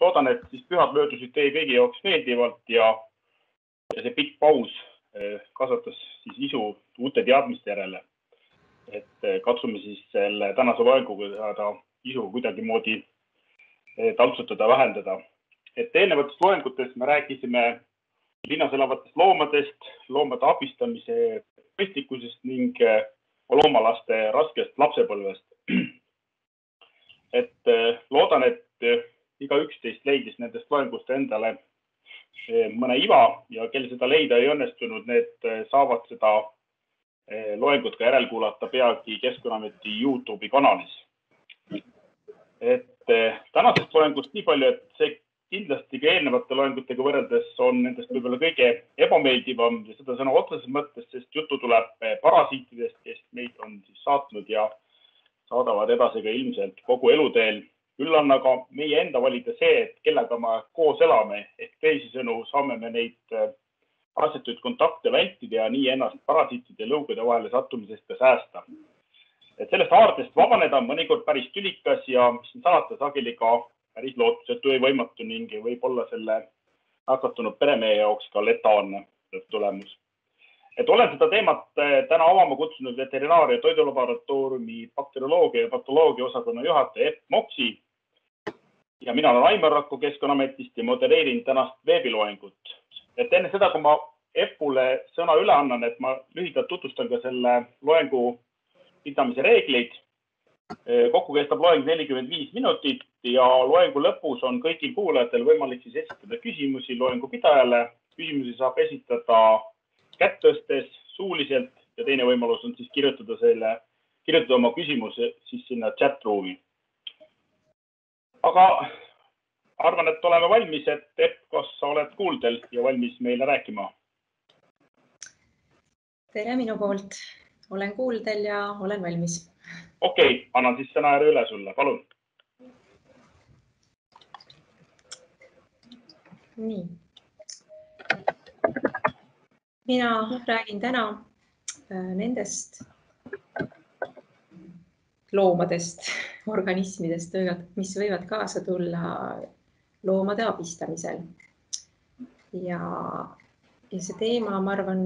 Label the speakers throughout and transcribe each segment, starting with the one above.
Speaker 1: loodan, et siis pühad möödusid teie kõigi jaoks meeldivalt ja, ja see pikk paus eh, kasvatas siis isu uute teadmiste järele. et eh, katsume siis selle tänase loenguga saada isu kuidagimoodi eh, taltsutada, vähendada. et eelnevates loengutes me rääkisime linnas elavatest loomadest, loomade abistamise mõistlikkusest ning loomalaste raskest lapsepõlvest. et loodan, et igaüks teist leidis nendest loengust endale eh, mõne iva ja kel seda leida ei õnnestunud, need eh, saavad seda eh, loengut ka järelkuulata peagi Keskkonnaameti Youtube'i kanalis. et tänasest loengust nii palju, et see kindlasti ka eelnevate loengutega võrreldes on nendest võib-olla kõige ebameeldivam ja seda sõna otseses mõttes, sest juttu tuleb parasiitidest, kes meid on siis saatnud ja saadavad edasi ka ilmselt kogu eluteel küll on aga meie enda valida see, et kellega me koos elame ehk teisisõnu saame me neid äh, asjatuid kontakte vältida ja nii ennast parasiitide ja lõugude vahele sattumisest ka säästa. et sellest haardest vabaneda on mõnikord päris tülikas ja mis siin salata, sageli ka päris lootusetu või võimatu ning võib olla selle nakatunud peremehe jaoks ka letaalne lõpptulemus. et olen seda teemat äh, täna avama kutsunud Veterinaar- ja Toidulaboratooriumi bakterioloogia ja patoloogia osakonna juhataja Epp Moksi ja mina olen Aimar Rakko Keskkonnaametist ja modereerin tänast veebiloengut. et enne seda, kui ma Epule sõna üle annan, et ma lühidalt tutvustan ka selle loengu pidamise reegleid. kokku kestab loeng nelikümmend viis minutit ja loengu lõpus on kõigil kuulajatel võimalik siis esitada küsimusi loengu pidajale. küsimusi saab esitada kätt tõstes, suuliselt ja teine võimalus on siis kirjutada selle, kirjutada oma küsimuse siis sinna chat ruumi aga arvan, et oleme valmis, et Epp, kas sa oled kuuldel ja valmis meile rääkima?
Speaker 2: tere minu poolt, olen kuuldel ja olen valmis.
Speaker 1: okei okay,, annan siis sõna järje üle sulle, palun.
Speaker 2: nii. mina räägin täna äh, nendest loomadest, organismidest mis võivad kaasa tulla loomade abistamisel. ja, ja see teema, ma arvan,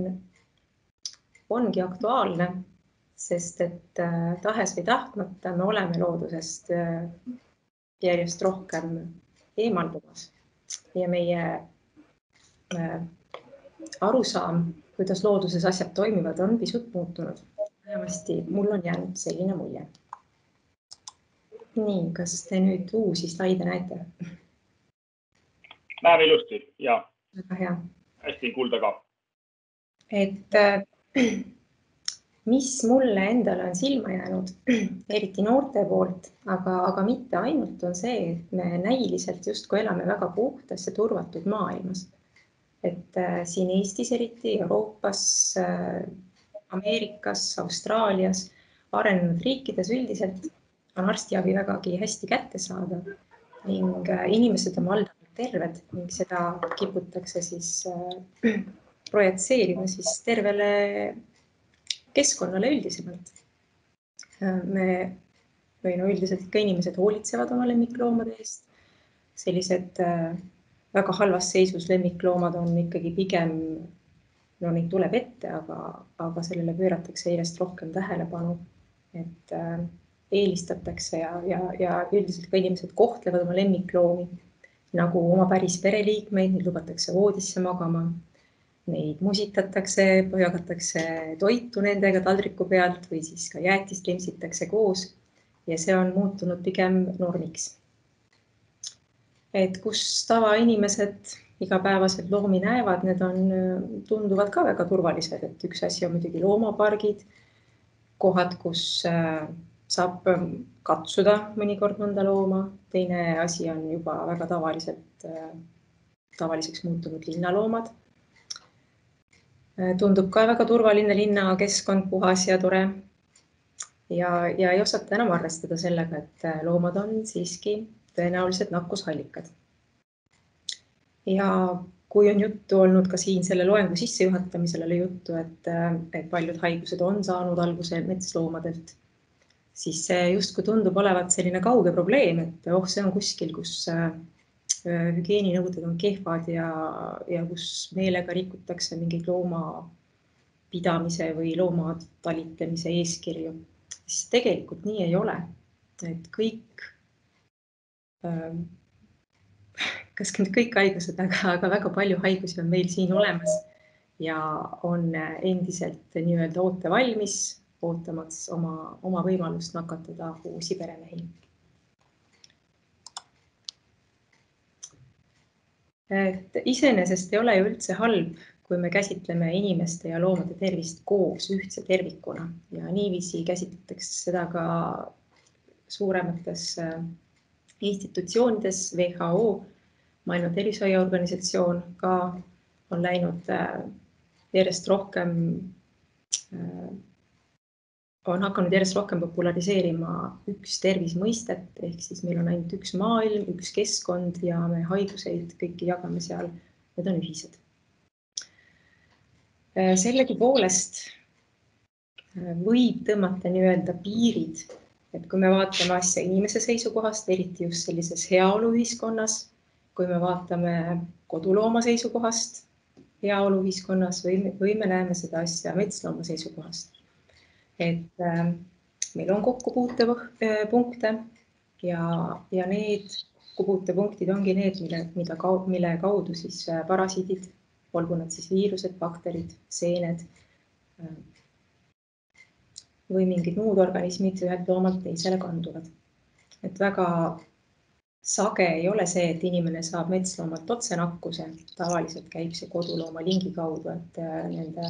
Speaker 2: ongi aktuaalne, sest et äh, tahes või tahtmata me oleme loodusest äh, järjest rohkem eemaldumas ja meie äh, arusaam, kuidas looduses asjad toimivad, on pisut muutunud. vähemasti mul on jäänud selline mulje nii, kas te nüüd uusi slaide näete?
Speaker 1: näeme ilusti ja.
Speaker 2: väga hea.
Speaker 1: hästi kuulda ka.
Speaker 2: et äh, mis mulle endale on silma jäänud, eriti noorte poolt, aga, aga mitte ainult, on see, et me näiliselt justkui elame väga puhtas ja turvatud maailmas. et äh, siin Eestis eriti, Euroopas äh,, Ameerikas, Austraalias, arenenud riikides üldiselt on arstiabi vägagi hästi kättesaadav ning äh, inimesed on valdavalt terved ning seda kiputakse siis äh, projitseerima siis tervele keskkonnale üldisemalt. Äh, me või no üldiselt ikka inimesed hoolitsevad oma lemmikloomade eest. sellised väga halvas seisus lemmikloomad on ikkagi pigem, no neid tuleb ette, aga, aga sellele pööratakse järjest rohkem tähelepanu. et äh, eelistatakse ja, ja, ja üldiselt ka inimesed kohtlevad oma lemmikloomi nagu oma päris pereliikmeid, neid lubatakse voodisse magama. Neid musitatakse, jagatakse toitu nendega taldriku pealt või siis ka jäätist limsitakse koos. ja see on muutunud pigem normiks. et kus tavainimesed igapäevaselt loomi näevad, need on, tunduvad ka väga turvalised, et üks asi on muidugi loomapargid, kohad, kus äh, saab ähm, katsuda mõnikord mõnda looma, teine asi on juba väga tavaliselt, äh, tavaliseks muutunud linnaloomad. Äh, tundub ka väga turvaline linnakeskkond, puhas ja tore. ja, ja ei osata enam arvestada sellega, et äh, loomad on siiski tõenäoliselt nakkusallikad. ja kui on juttu olnud ka siin selle loengu sissejuhatamisel oli juttu, et, et paljud haigused on saanud alguse metsloomadelt siis see justkui tundub olevat selline kauge probleem, et oh, see on kuskil, kus, hügieeninõuded on kehvad ja, ja kus meelega rikutakse mingeid loomapidamise või looma talitlemise eeskirju, siis tegelikult nii ei ole. et kõik, ähm, kas nüüd kõik haigused, aga, aga väga palju haigusi on meil siin olemas ja on endiselt nii-öelda ootevalmis, ootamaks oma, oma võimalust nakatada uusi peremehi et iseenesest ei ole ju üldse halb, kui me käsitleme inimeste ja loomade tervist koos ühtse tervikuna ja niiviisi käsitletakse seda ka suuremates äh, institutsioonides, WHO, Maailma Tervishoiuorganisatsioon ka on läinud äh, järjest rohkem äh, on hakanud järjest rohkem populariseerima üks tervisemõistet ehk siis meil on ainult üks maailm, üks keskkond ja me haiguseid kõiki jagame seal, need on ühised. Äh, sellegipoolest äh, võib tõmmata nii-öelda piirid, et kui me vaatame asja inimese seisukohast, eriti just sellises heaoluühiskonnas, kui me vaatame kodulooma seisukohast heaoluühiskonnas või, või me näeme seda asja metslooma seisukohast et äh, meil on kokkupuutepunkte äh, ja, ja need kokkupuutepunktid ongi need, mille, mida, mille kaudu siis äh, parasiidid, olgu nad siis viirused, bakterid, seened või mingid muud organismid ühelt loomalt teisele kanduvad. et väga sage ei ole see, et inimene saab metsloomalt otsenakkuse, tavaliselt käib see kodulooma lingi kaudu, et nende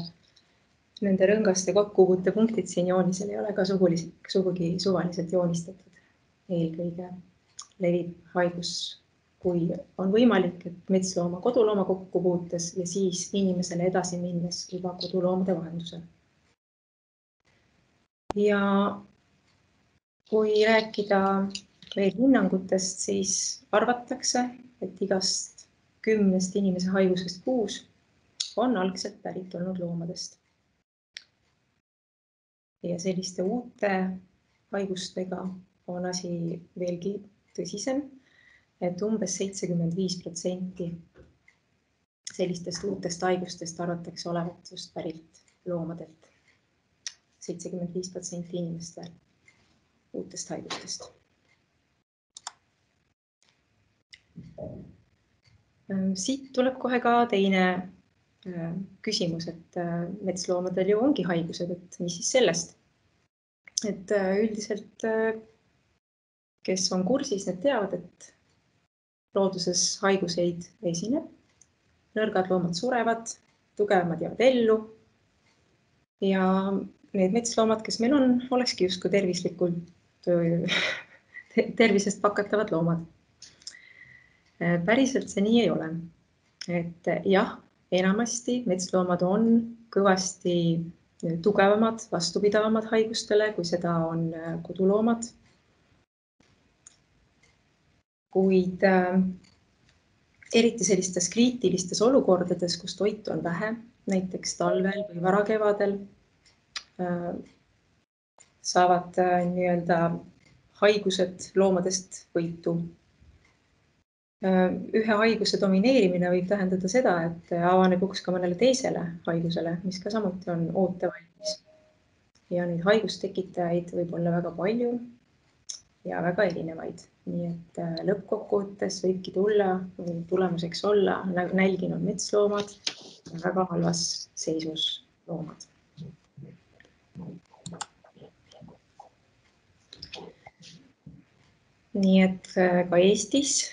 Speaker 2: nende rõngaste kokkupuutepunktid siin joonisel ei ole ka sugulisi, sugugi suvaliselt joonistatud. eelkõige levib haigus, kui on võimalik, et metslooma, kodulooma kokkupuutes ja siis inimesele edasi minnes juba koduloomade vahendusel. ja kui rääkida veel hinnangutest, siis arvatakse, et igast kümnest inimese haigusest kuus on algselt pärit olnud loomadest ja selliste uute haigustega on asi veelgi tõsisem, et umbes seitsekümmend viis protsenti sellistest uutest haigustest arvatakse olevat just pärit loomadelt. seitsekümmend viis protsenti inimestel uutest haigustest. siit tuleb kohe ka teine küsimus, et äh, metsloomadel ju ongi haigused, et mis siis sellest. et äh, üldiselt, kes on kursis, need teavad, et looduses haiguseid esineb. nõrgad loomad surevad, tugevamad jäävad ellu. ja need metsloomad, kes meil on, olekski justkui tervislikult tervisest pakatavad loomad. päriselt see nii ei ole. et jah enamasti metsloomad on kõvasti tugevamad, vastupidavamad haigustele, kui seda on äh, koduloomad. kuid äh, eriti sellistes kriitilistes olukordades, kus toitu on vähe, näiteks talvel või varakevadel äh,, saavad äh, nii-öelda haigused loomadest võitu ühe haiguse domineerimine võib tähendada seda, et avaneb uks ka mõnele teisele haigusele, mis ka samuti on ootevalmis. ja neid haigustekitajaid võib olla väga palju ja väga erinevaid, nii et äh, lõppkokkuvõttes võibki tulla või tulemuseks olla nälginud metsloomad väga halvas seisus loomad. nii et äh, ka Eestis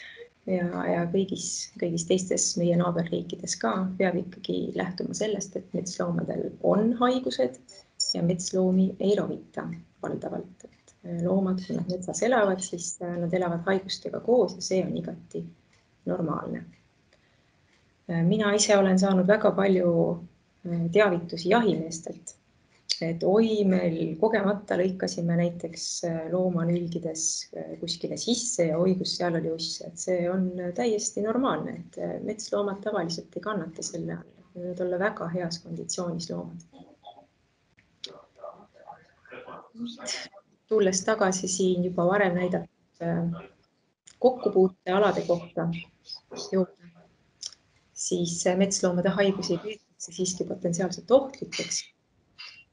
Speaker 2: ja, ja kõigis, kõigis teistes meie naaberriikides ka peab ikkagi lähtuma sellest, et metsloomadel on haigused ja metsloomi ei ravita valdavalt, et äh, loomad, kui nad metsas elavad, siis äh, nad elavad haigustega koos ja see on igati normaalne. Äh, mina ise olen saanud väga palju teavitusi jahimeestelt et oi, meil kogemata lõikasime näiteks äh, looma nülgides äh, kuskile sisse ja oi, kus seal oli uss, et see on täiesti normaalne, et äh, metsloomad tavaliselt ei kannata selle all, võivad olla väga heas konditsioonis loomad. tulles tagasi siin juba varem näidatud kokkupuutealade kohta juurde, siis metsloomade haigusi peetakse siiski potentsiaalselt ohtlikeks,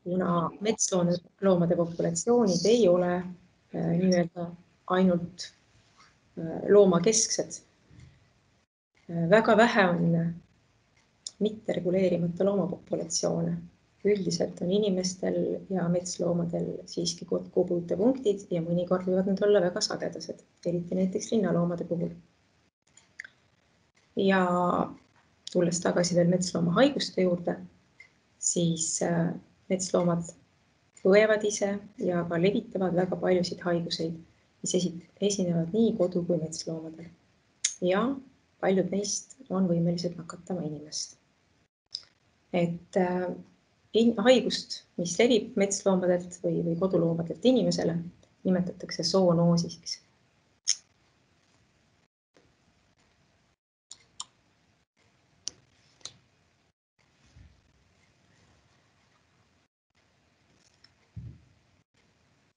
Speaker 2: kuna metsloomade populatsioonid ei ole äh, nii-öelda ainult äh, loomakesksed äh,. väga vähe on mittereguleerimata loomapopulatsioone üldiselt on inimestel ja metsloomadel siiski kokkupuutepunktid ja mõnikord võivad need olla väga sagedased, eriti näiteks linnaloomade puhul. ja tulles tagasi veel metslooma juurde, siis äh, metsloomad põevad ise ja ka levitavad väga paljusid haiguseid, mis esinevad nii kodu kui metsloomadel. ja paljud neist on võimelised nakatama inimest. et äh, haigust, mis levib metsloomadelt või, või koduloomadelt inimesele, nimetatakse zoonoosiks.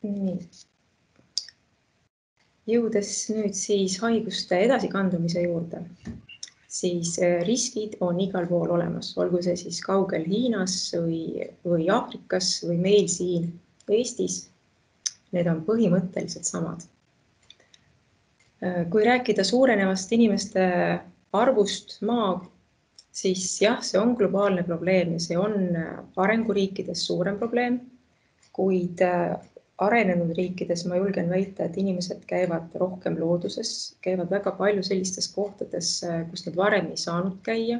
Speaker 2: Nii. jõudes nüüd siis haiguste edasikandumise juurde siis äh, riskid on igal pool olemas, olgu see siis kaugel Hiinas või, või Aafrikas või meil siin Eestis. Need on põhimõtteliselt samad. Äh, kui rääkida suurenevast inimeste arvust maa, siis jah, see on globaalne probleem ja see on äh, arenguriikides suurem probleem, kuid arenenud riikides ma julgen väita, et inimesed käivad rohkem looduses, käivad väga palju sellistes kohtades, kus nad varem ei saanud käia.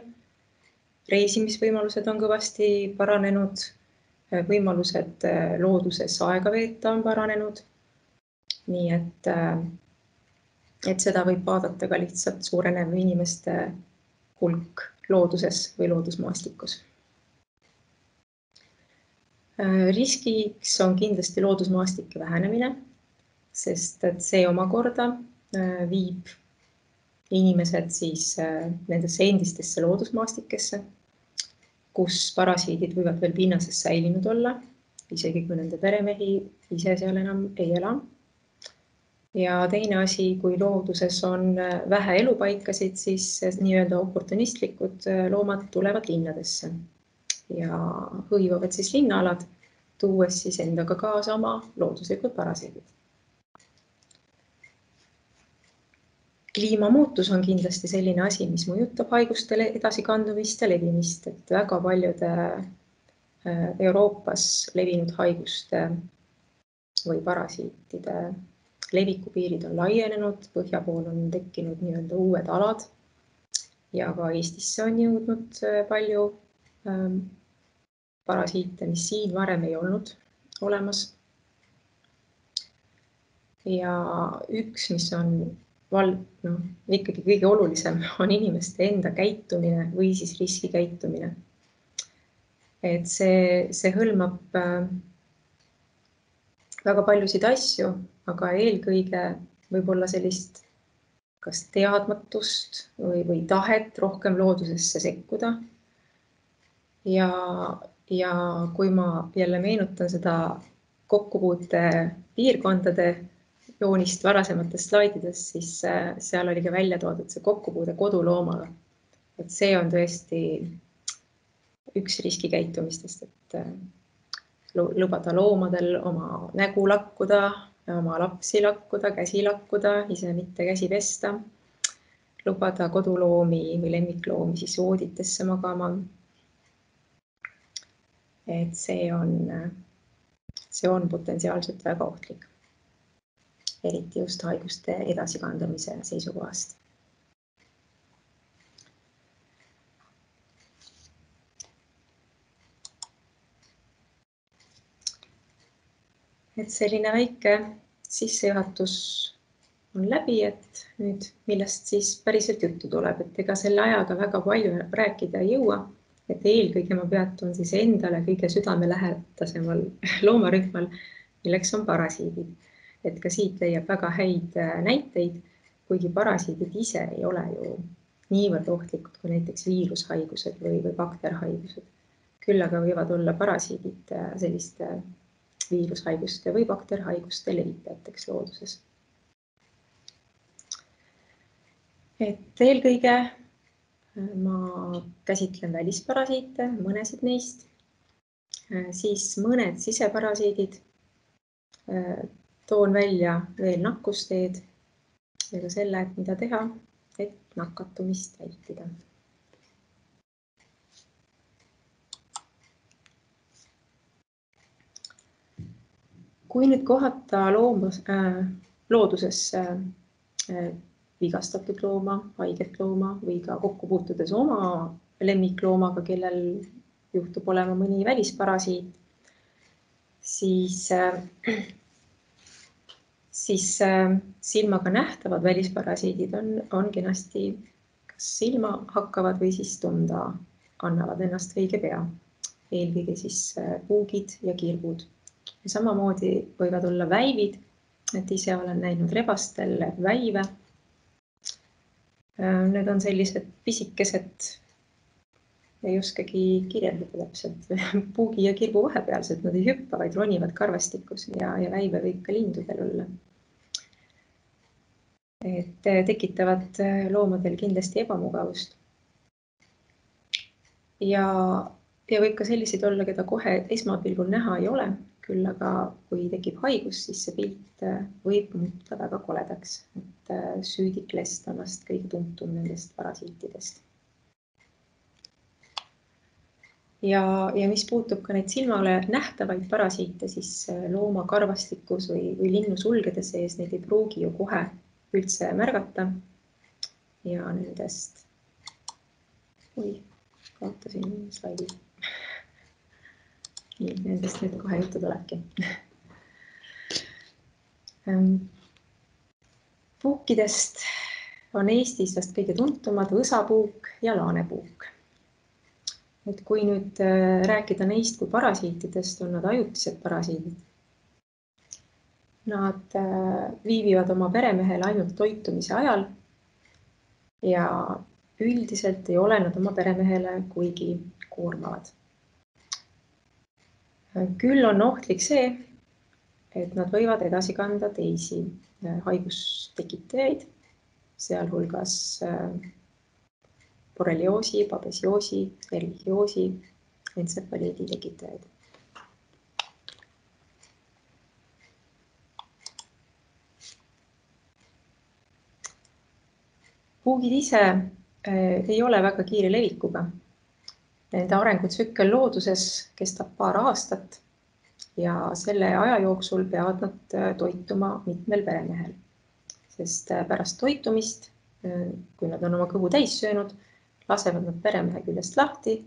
Speaker 2: reisimisvõimalused on kõvasti paranenud, võimalused looduses aega veeta on paranenud. nii et, et seda võib vaadata ka lihtsalt suurenev inimeste hulk looduses või loodusmaastikus riskiks on kindlasti loodusmaastike vähenemine, sest et see omakorda äh, viib inimesed siis äh, nendesse endistesse loodusmaastikesse, kus parasiidid võivad veel pinnases säilinud olla, isegi kui nende peremehi ise seal enam ei ela. ja teine asi, kui looduses on vähe elupaikasid, siis nii-öelda oportunistlikud loomad tulevad linnadesse ja hõivavad siis linnaalad, tuues siis endaga kaasa oma looduslikud parasiidid. kliimamuutus on kindlasti selline asi, mis mõjutab haiguste edasikandumist ja levimist, et väga paljude äh, Euroopas levinud haiguste või parasiitide levikupiirid on laienenud, põhja pool on tekkinud nii-öelda uued alad ja ka Eestisse on jõudnud äh, palju ähm, parasiite, mis siin varem ei olnud olemas. ja üks, mis on val-, noh, ikkagi kõige olulisem, on inimeste enda käitumine või siis riskikäitumine. et see, see hõlmab äh, väga paljusid asju, aga eelkõige võib-olla sellist kas teadmatust või, või tahet rohkem loodusesse sekkuda. ja, ja kui ma jälle meenutan seda kokkupuute piirkondade joonist varasematest slaididest, siis äh, seal oli ka välja toodud see kokkupuude koduloomaga. et see on tõesti üks riskikäitumistest, et äh, lubada loomadel oma nägu lakkuda, oma lapsi lakkuda, käsi lakkuda, ise mitte käsi pesta. lubada koduloomi või lemmikloomi siis vooditesse magama et see on, see on potentsiaalselt väga ohtlik. eriti just haiguste edasikandumise seisukohast. et selline väike sissejuhatus on läbi, et nüüd millest siis päriselt juttu tuleb, et ega selle ajaga väga palju rääkida ei jõua et eelkõige ma peatun siis endale kõige südamelähedasemal loomarühmal, milleks on parasiidid. et ka siit leiab väga häid äh, näiteid, kuigi parasiidid ise ei ole ju niivõrd ohtlikud kui näiteks viirushaigused või, või bakterhaigused. küll aga võivad olla parasiidid äh, selliste viirushaiguste või bakterhaiguste levitajateks looduses. et eelkõige äh, ma käsitlen välisparasiite, mõnesid neist, siis mõned siseparasiidid. toon välja veel nakkusteed ja ka selle, et mida teha, et nakatumist vältida kui nüüd kohata loomas äh,, looduses äh, äh, vigastatud looma, haiget looma või ka kokku puutudes oma lemmikloomaga, kellel juhtub olema mõni välisparasiit, siis äh,, siis äh, silmaga nähtavad välisparasiidid on, on kenasti kas silma hakkavad või siis tunda annavad ennast õige pea. eelkõige siis äh, puugid ja kirgud samamoodi võivad olla väivid, et ise olen näinud rebastel väive. Äh, need on sellised pisikesed, ei oskagi kirjeldada täpselt, puugi ja kirbu vahepealsed, nad ei hüppa, vaid ronivad karvastikus ja, ja väive võib ka lindudel olla. et äh, tekitavad äh, loomadel kindlasti ebamugavust. ja, ja võib ka selliseid olla, keda kohe esmapilgul näha ei ole küll aga kui tekib haigus, siis see pilt võib muutuda väga koledaks, äh, süüdik lest on vast kõige tuntum nendest parasiitidest. ja, ja mis puutub ka neid silmale nähtavaid parasiite, siis äh, looma karvastikus või, või linnu sulgede sees neid ei pruugi ju kohe üldse märgata. ja nendest, oi, kaotasin slaidi nii, nendest nüüd kohe juttu tulebki ehm, puukidest on Eestis vast kõige tuntumad võsapuuk ja laanepuuk. et kui nüüd äh, rääkida neist kui parasiitidest, on nad ajutised parasiidid. Nad äh, viibivad oma peremehel ainult toitumise ajal. ja üldiselt ei ole nad oma peremehele kuigi koormavad küll on ohtlik see, et nad võivad edasi kanda teisi haigustekitajaid, sealhulgas äh, borrelioosi, babesioosi, erlihioosi, entsefaliidi tekitajaid. puugid ise äh, ei ole väga kiire levikuga Nende arengutsükkel looduses kestab paar aastat ja selle aja jooksul peavad nad äh, toituma mitmel peremehel, sest äh, pärast toitumist, äh, kui nad on oma kõhu täis söönud, lasevad nad peremehe küljest lahti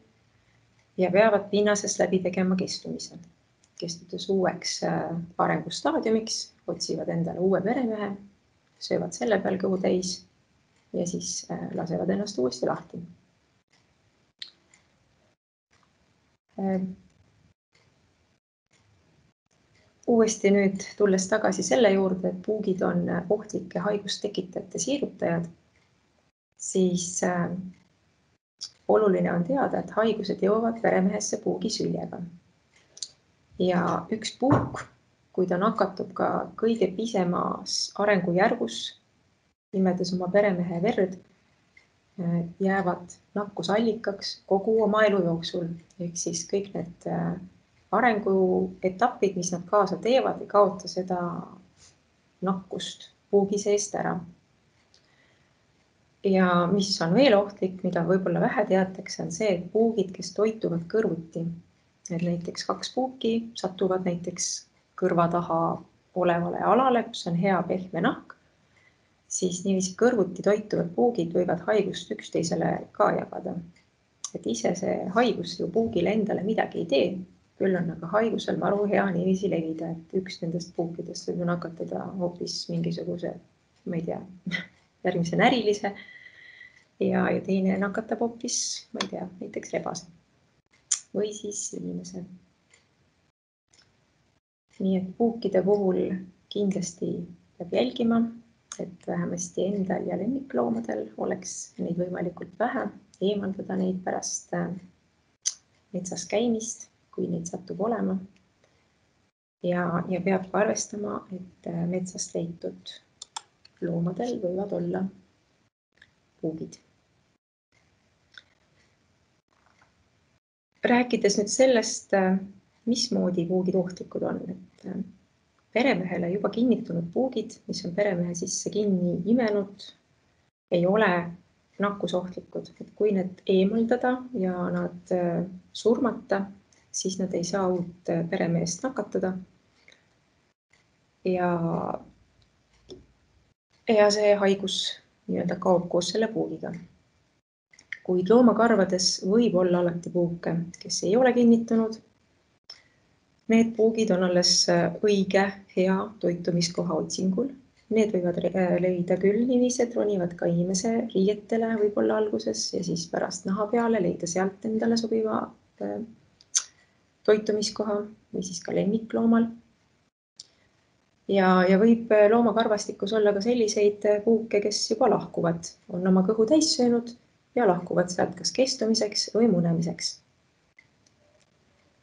Speaker 2: ja peavad pinnases läbi tegema kestumise. kestudes uueks arengustaadiumiks, otsivad endale uue peremehe, söövad selle peal kõhu täis ja siis lasevad ennast uuesti lahti uuesti nüüd tulles tagasi selle juurde, et puugid on ohtlike haigustekitajate siirutajad, siis äh, oluline on teada, et haigused jõuavad peremehesse puugisüljega. ja üks puuk, kui ta nakatub ka kõige pisemas arengujärgus, imedes oma peremehe verd jäävad nakkusallikaks kogu oma elu jooksul ehk siis kõik need äh, arenguetapid, mis nad kaasa teevad, ei kaota seda nakkust puugi seest ära. ja mis on veel ohtlik, mida võib-olla vähe teatakse, on see, et puugid, kes toituvad kõrvuti, et näiteks kaks puuki satuvad näiteks kõrva taha olevale alale, kus on hea pehme nahk siis niiviisi kõrvuti toituvad puugid võivad haigust üksteisele ka jagada. et ise see haigus ju puugile endale midagi ei tee, küll on aga haigusel maru hea niiviisi levida, et üks nendest puukidest võib nakatada hoopis mingisuguse, ma ei tea, järgmise närilise. ja, ja teine nakatab hoopis, ma ei tea, näiteks rebase või siis inimese. nii et puukide puhul kindlasti peab jälgima et vähemasti endal ja lemmikloomadel oleks neid võimalikult vähe, eemaldada neid pärast äh, metsas käimist, kui neid satub olema. ja, ja peab ka arvestama, et äh, metsast leitud loomadel võivad olla puugid. rääkides nüüd sellest, mismoodi puugid ohtlikud on, et peremehele juba kinnitunud puugid, mis on peremehe sisse kinni imenud, ei ole nakkusohtlikud, et kui need eemaldada ja nad äh, surmata, siis nad ei saa uut äh, peremeest nakatada. ja, ja see haigus nii-öelda kaob koos selle puugiga. kuid loomakarvades võib olla alati puuke, kes ei ole kinnitunud. Need puugid on alles äh, õige hea toitumiskoha otsingul Need võivad äh, leida küll niiviisi, et ronivad ka inimese riietele võib-olla alguses ja siis pärast naha peale leida sealt endale sobiva toitumiskoha või siis ka lemmikloomal. ja, ja võib äh, loomakarvastikus olla ka selliseid puuke, kes juba lahkuvad, on oma kõhu täis söönud ja lahkuvad sealt kas kestumiseks või munemiseks.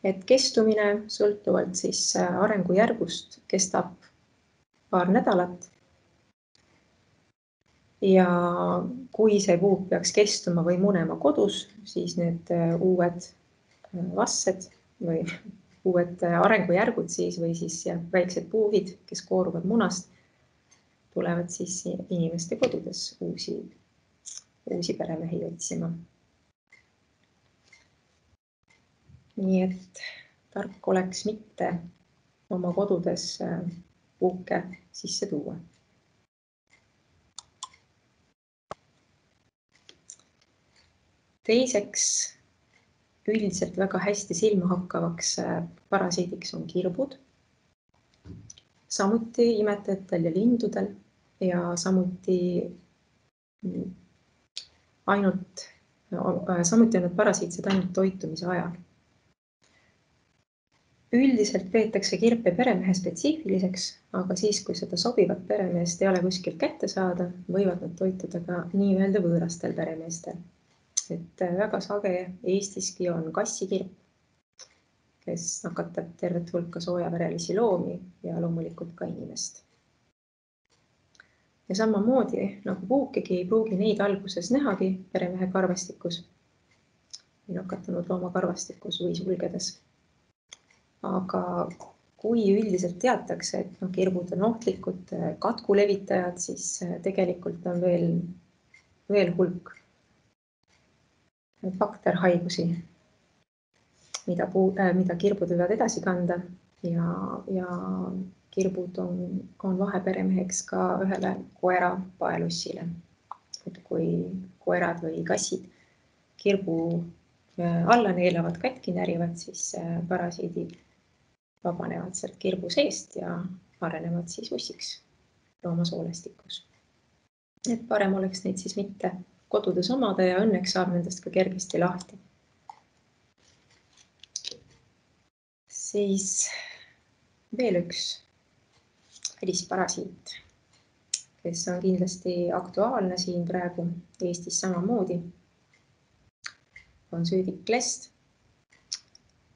Speaker 2: et kestumine sõltuvalt siis arengujärgust kestab paar nädalat ja kui see puuk peaks kestuma või munema kodus, siis need äh, uued äh, vassed või uued äh, arengujärgud siis või siis väiksed puuvid, kes kooruvad munast, tulevad siis inimeste kodudes uusi, uusi peremehi otsima. nii et tark oleks mitte oma kodudes puuke sisse tuua teiseks, üldiselt väga hästi silma hakkavaks äh, parasiidiks on kirbud. samuti imetajatel ja lindudel ja samuti mm, ainult, äh, samuti on need parasiitsed ainult toitumise ajal. üldiselt peetakse kirpe peremehe spetsiifiliseks, aga siis, kui seda sobivat peremeest ei ole kuskilt kätte saada, võivad nad toituda ka nii-öelda võõrastel peremeestel et äh, väga sage Eestiski on kassikirp, kes nakatab tervet hulka soojaverelisi loomi ja loomulikult ka inimest. ja samamoodi nagu puukegi ei pruugi neid alguses nähagi peremehe karvastikus või nakatunud looma karvastikus või sulgedes. aga kui üldiselt teatakse, et noh, kirbud on ohtlikud katku levitajad, siis äh, tegelikult on veel, veel hulk bakterhaigusi, mida puu äh,, mida kirbud võivad edasi kanda ja, ja kirbud on, on vaheperemeheks ka ühele koera paelussile. et kui koerad või kassid kirbu äh, alla neelavad, katki närivad, siis äh, parasiidid vabanevad sealt kirbu seest ja arenevad siis ussiks loomasoolestikus. et parem oleks neid siis mitte kodudes omada ja õnneks saab nendest ka kergesti lahti. siis veel üks välisparasiit, kes on kindlasti aktuaalne siin praegu Eestis samamoodi, on süüdik lest,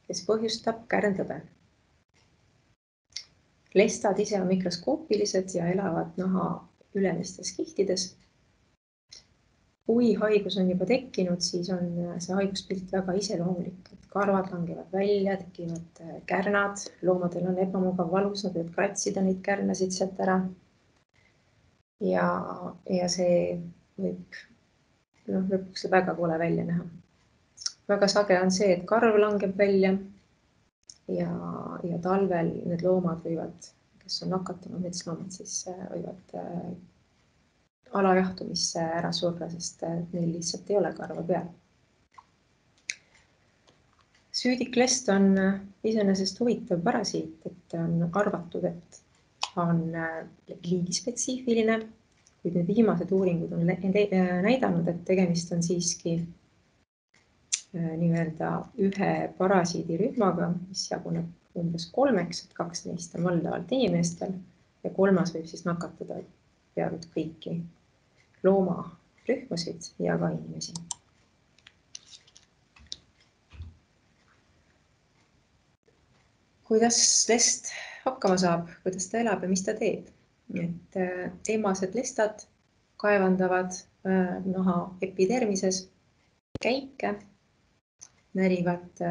Speaker 2: kes põhjustab kärntõbe. lestad ise on mikroskoopilised ja elavad naha ülemistes kihtides kui haigus on juba tekkinud, siis on äh, see haiguspilt väga iseloomulik, et karvad langevad välja, tekivad äh, kärnad, loomadel on ebamugav, valus, nad võivad kratsida neid kärnasid sealt ära. ja, ja see võib noh, lõpuks väga kole välja näha. väga sage on see, et karv langeb välja ja, ja talvel need loomad võivad, kes on nakatunud metsloomad, siis äh, võivad alajahtumisse ära surra, sest äh, neil lihtsalt ei ole karva peal. süüdik lest on äh, iseenesest huvitav parasiit, et on arvatud, et on äh, liigispetsiifiline, kuid need viimased uuringud on näidanud, et tegemist on siiski nii-öelda ühe parasiidirühmaga, mis jaguneb umbes kolmeks, et kaks neist on valdavalt inimestel ja kolmas võib siis nakatada peaaegu kõiki loomarühmasid ja ka inimesi. kuidas lest hakkama saab, kuidas ta elab ja mis ta teeb? et äh, emased lestad kaevandavad naha epidermises käike, närivad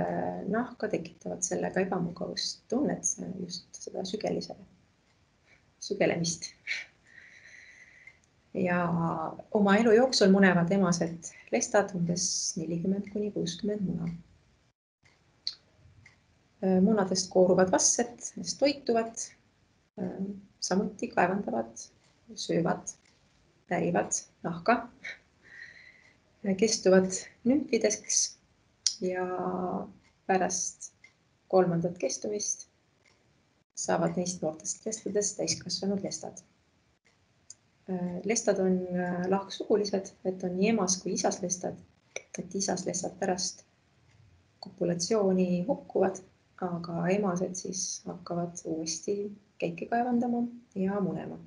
Speaker 2: nahka, tekitavad sellega ebamugavustunnet, just seda sügelise, sügelemist. Ja oma elu jooksul munevad emased lestad umbes nelikümmend kuni kuuskümmend muna munadest kooruvad vassed, neist toituvad, samuti kaevandavad, söövad, pärivad nahka, kestuvad nümfideks ja pärast kolmandat kestumist saavad neist noortest lestadest täiskasvanud lestad. Lestad on lahksugulised, et on nii emas kui isas lestad, et isas lestad pärast kopulatsiooni hukkuvad aga emased siis hakkavad uuesti käike kaevandama ja munema.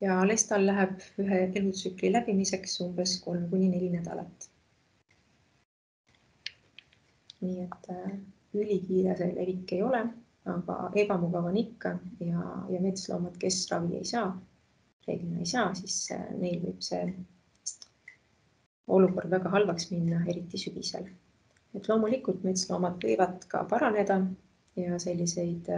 Speaker 2: ja lestal läheb ühe elutsükli läbimiseks umbes kolm kuni neli nädalat. nii et äh, ülikiire see levik ei ole, aga ebamugav on ikka ja, ja metsloomad, kes ravi ei saa, reeglina ei saa, siis äh, neil võib see olukord väga halvaks minna, eriti sügisel et loomulikult metsloomad võivad ka paraneda ja selliseid,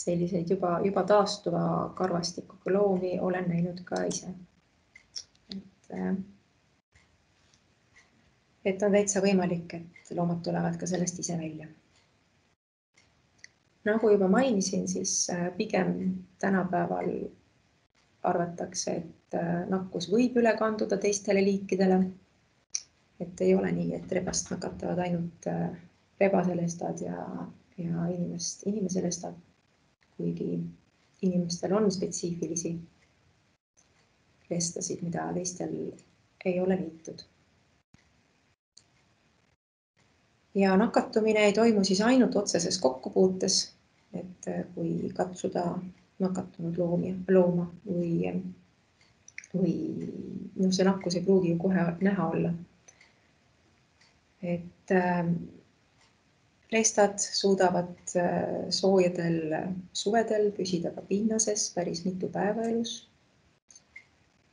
Speaker 2: selliseid juba, juba taastuva karvastikuga loomi olen näinud ka ise. et, et on täitsa võimalik, et loomad tulevad ka sellest ise välja. Nagu juba mainisin, siis pigem tänapäeval arvatakse, et nakkus võib üle kanduda teistele liikidele et ei ole nii, et rebast nakatavad ainult äh, rebaselestad ja, ja inimest, inimeselestad, kuigi inimestel on spetsiifilisi lestasid, mida teistel ei ole leitud. ja nakatumine ei toimu siis ainult otseses kokkupuutes, et äh, kui katsuda nakatunud loomi, looma või, või noh, see nakkus ei pruugi ju kohe näha olla et äh, lestad suudavad äh, soojadel suvedel püsida ka pinnases päris mitu päeva elus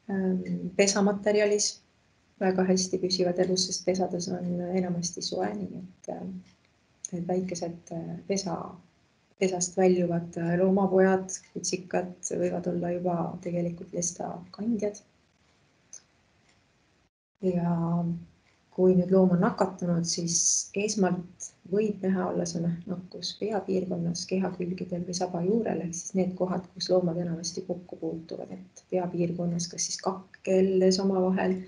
Speaker 2: ähm,. pesamaterjalis väga hästi püsivad elus, sest pesades on enamasti soe, nii et äh, need väikesed pesa, pesast väljuvad äh, loomapojad, kutsikad võivad olla juba tegelikult lesta kandjad. ja kui nüüd loom on nakatunud, siis esmalt võib näha olla see nakkus peapiirkonnas, kehakülgedel või sabajuurel ehk siis need kohad, kus loomad enamasti kokku puutuvad, et peapiirkonnas, kas siis kakkelles omavahel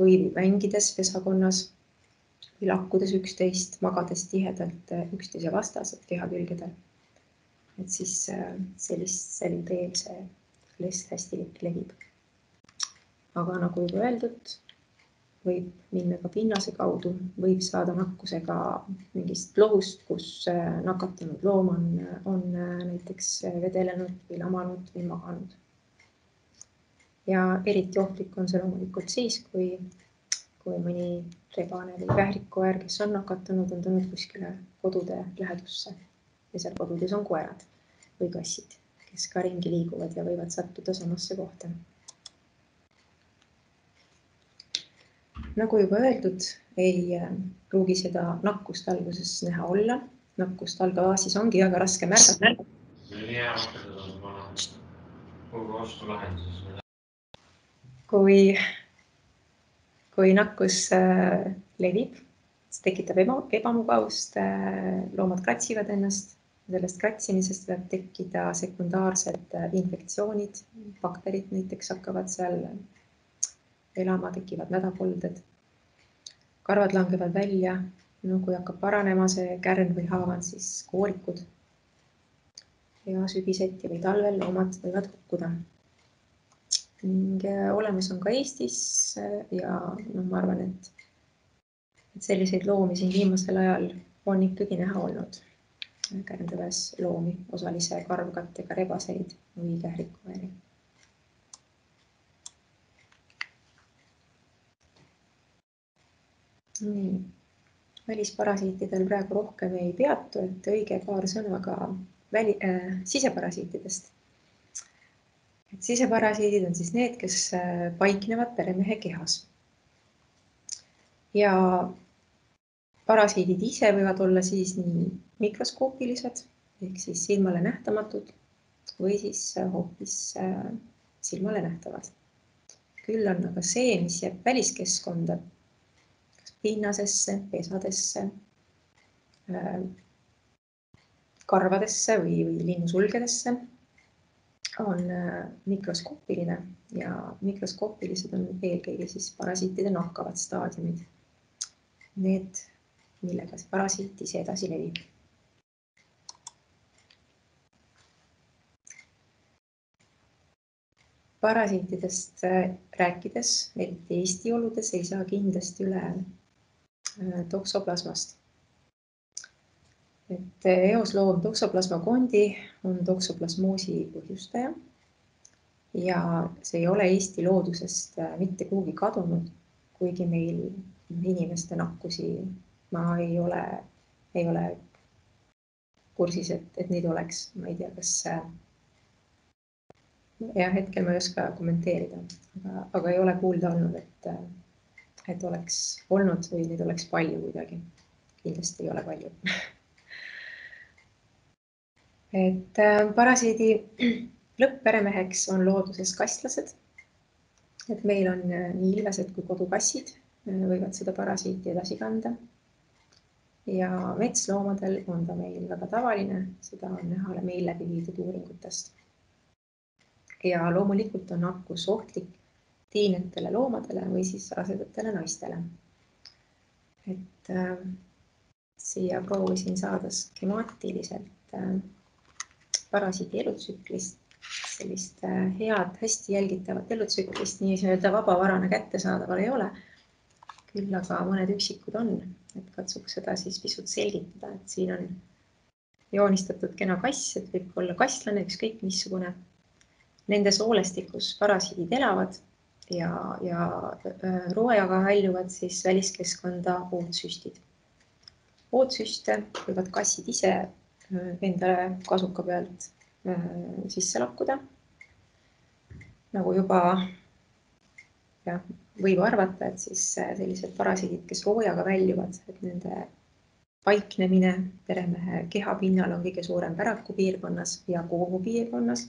Speaker 2: või mängides pesakonnas või lakkudes üksteist, magades tihedalt üksteise vastased kehakülgedel. Et siis äh, sellist, sel teel see lest hästi levib. aga nagu juba öeldud võib minna ka pinnase kaudu, võib saada nakkuse ka mingist lohust, kus äh, nakatunud loom on, on äh, näiteks vedelenud või lamanud või maganud. ja eriti ohtlik on see loomulikult siis, kui, kui mõni rebane või vährikkoer, kes on nakatunud, on tulnud kuskile kodude lähedusse ja seal kodudes on koerad või kassid, kes ka ringi liiguvad ja võivad sattuda samasse kohta nagu juba öeldud, ei äh, pruugi seda nakkust alguses näha olla. nakkust algfaasis ongi väga raske märgata. kui, kui nakkus äh, levib, see tekitab eba, ebamugavust äh,, loomad kratsivad ennast, sellest kratsimisest võib tekkida sekundaarsed äh, infektsioonid, bakterid näiteks hakkavad seal elama, tekivad mädakolded. karvad langevad välja, no kui hakkab paranema see kärn või haavan, siis koorikud. ja sügiseti või talvel loomad võivad hukkuda. ning äh, olemas on ka Eestis äh, ja noh, ma arvan, et, et selliseid loomi siin viimasel ajal on ikkagi näha olnud kärndeväes loomi, osalise karvkattega rebaseid või kährikukoeri nii, välisparasiitidel praegu rohkem ei peatu, et õige paar sõna ka väli äh,, siseparasiitidest. et siseparasiidid on siis need, kes äh, paiknevad peremehe kehas. ja parasiidid ise võivad olla siis nii mikroskoopilised ehk siis silmale nähtamatud või siis äh, hoopis äh, silmale nähtavad. küll on aga see, mis jääb väliskeskkonda, pinnasesse, pesadesse, karvadesse või, või linnusulgedesse on äh, mikroskoopiline ja mikroskoopilised on eelkõige siis parasiitide nakkavad staadiumid. Need, millega see parasiit ise edasi levib. parasiitidest äh, rääkides, eriti Eesti oludes, ei saa kindlasti üle äh, toksoplasmast et eosloom toksoplasma kondi on toksoplasmoosi põhjustaja. ja see ei ole Eesti loodusest äh, mitte kuhugi kadunud, kuigi meil inimeste nakkusi ma ei ole, ei ole kursis, et, et neid oleks, ma ei tea, kas. Jah, hetkel ma ei oska kommenteerida, aga, aga ei ole kuulda olnud, et, et oleks olnud või neid oleks palju kuidagi. kindlasti ei ole palju et äh, parasiidi lõpp-peremeheks on looduses kastlased. et meil on äh, nii ilvesed kui kodukassid äh, võivad seda parasiiti edasi kanda. Ja metsloomadel on ta meil väga tavaline, seda on näha meil läbi viidud uuringutest. ja loomulikult on nakkus ohtlik tiinetele loomadele või siis rasedatele naistele. et äh, siia proovisin saada skemaatiliselt äh, parasiidi elutsüklist, sellist äh, head, hästi jälgitavat elutsüklist nii-öelda vabavarana kättesaadaval ei ole. küll aga mõned üksikud on, et katsuks seda siis pisut selgitada, et siin on joonistatud kena kass, et võib olla kastlane, ükskõik missugune. Nende soolestikus parasiidid elavad ja, ja roojaga väljuvad siis väliskeskkonda ootsüstid. ootsüste võivad kassid ise endale kasuka pealt sisse lakkuda. nagu juba jah, võib arvata, et siis äh, sellised parasiidid, kes roojaga väljuvad, et nende paiknemine peremehe kehapinnal on kõige suurem päraku piirkonnas ja koogu piirkonnas.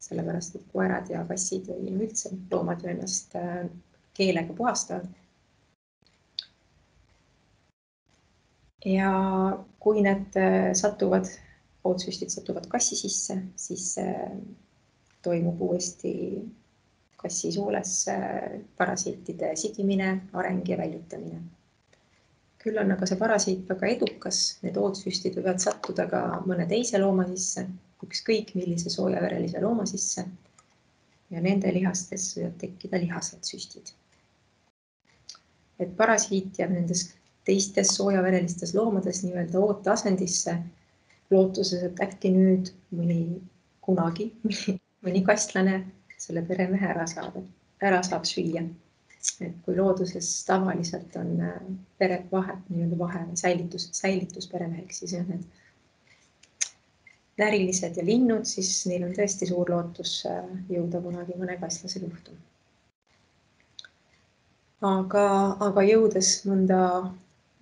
Speaker 2: sellepärast, et koerad ja kassid või üldse loomad ju ennast äh, keelega puhastavad ja kui need äh, satuvad, ootsüstid satuvad kassi sisse, siis toimub uuesti kassi suules äh, parasiitide sigimine, areng ja väljutamine. küll on aga see parasiit väga edukas, need ootsüstid võivad sattuda ka mõne teise looma sisse, ükskõik millise soojaverelise looma sisse. ja nende lihastes võivad tekkida lihased süstid. et parasiit jääb nendest teistes soojaverelistes loomades nii-öelda ooteasendisse, lootuses, et äkki nüüd mõni kunagi mõni kastlane selle peremehe ära saab, ära saab süüa. et kui looduses tavaliselt on äh, pere vahe, nii-öelda vahe säilitus, säilitusperemeheks, siis jah, need närilised ja linnud, siis neil on tõesti suur lootus äh, jõuda kunagi mõne kastlase luhtu. aga, aga jõudes mõnda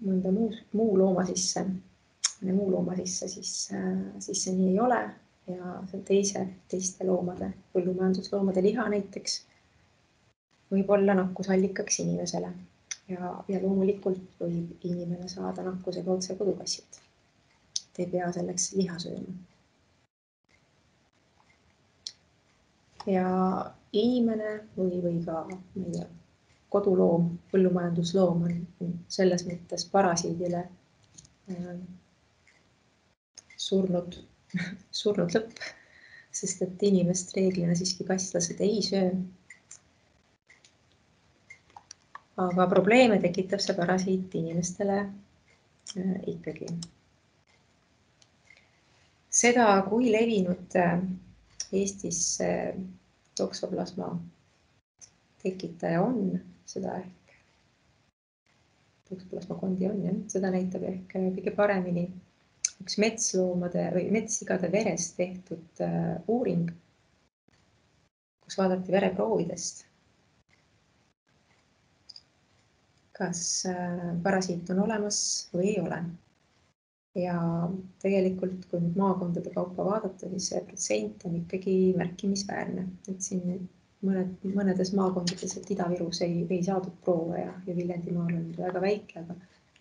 Speaker 2: mõnda muu, muu looma sisse, muu looma sisse, siis, siis see nii ei ole ja teise, teiste loomade, põllumajandusloomade liha näiteks võib olla nakkusallikaks inimesele ja, ja loomulikult võib inimene saada nakkusega otse kodukassilt. ei pea selleks liha sööma. ja inimene või, või ka, ma ei tea koduloom, põllumajandusloom on selles mõttes parasiidile äh, surnud, surnud lõpp, sest et inimest reeglina siiski kastlased ei söö. aga probleeme tekitab see parasiit inimestele äh, ikkagi. seda, kui levinud äh, Eestis toksoplasma tekitaja on seda ehk toksplasmakondi on jah, seda näitab ehk kõige paremini üks metsloomade või metssigade verest tehtud uh, uuring, kus vaadati vereproovidest, kas äh, parasiit on olemas või ei ole. ja tegelikult, kui nüüd maakondade kaupa vaadata, siis see protsent on ikkagi märkimisväärne, et siin mõned, mõnedes maakondades, et Ida-Virus ei, ei saadud proove ja, ja Viljandimaal on väga väike, aga,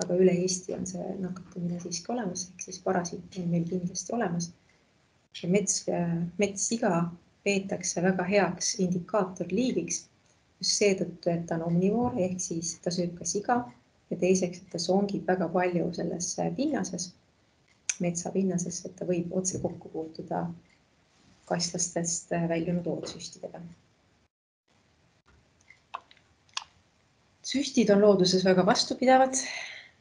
Speaker 2: aga üle Eesti on see nakatumine siiski olemas, ehk siis parasiit on meil kindlasti olemas. mets, metssiga peetakse väga heaks indikaatorliigiks just seetõttu, et ta on omnivoor ehk siis ta sööb ka siga ja teiseks, et ta songib väga palju selles pinnases, metsapinnases, et ta võib otse kokku puutuda kastlastest väljunud ootsüstidega. süstid on looduses väga vastupidavad.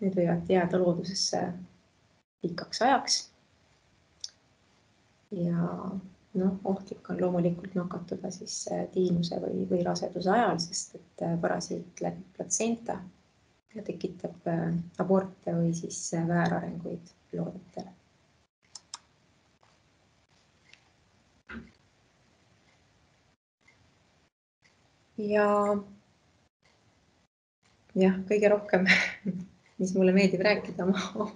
Speaker 2: Need võivad jääda loodusesse pikaks ajaks. ja noh, ohtlik on loomulikult nakatuda siis äh, tiinuse või, või raseduse ajal, sest et äh, parasiit läbib platsenta ja tekitab äh, aborte või siis väärarenguid loodetele. ja jah, kõige rohkem, mis mulle meeldib rääkida oma,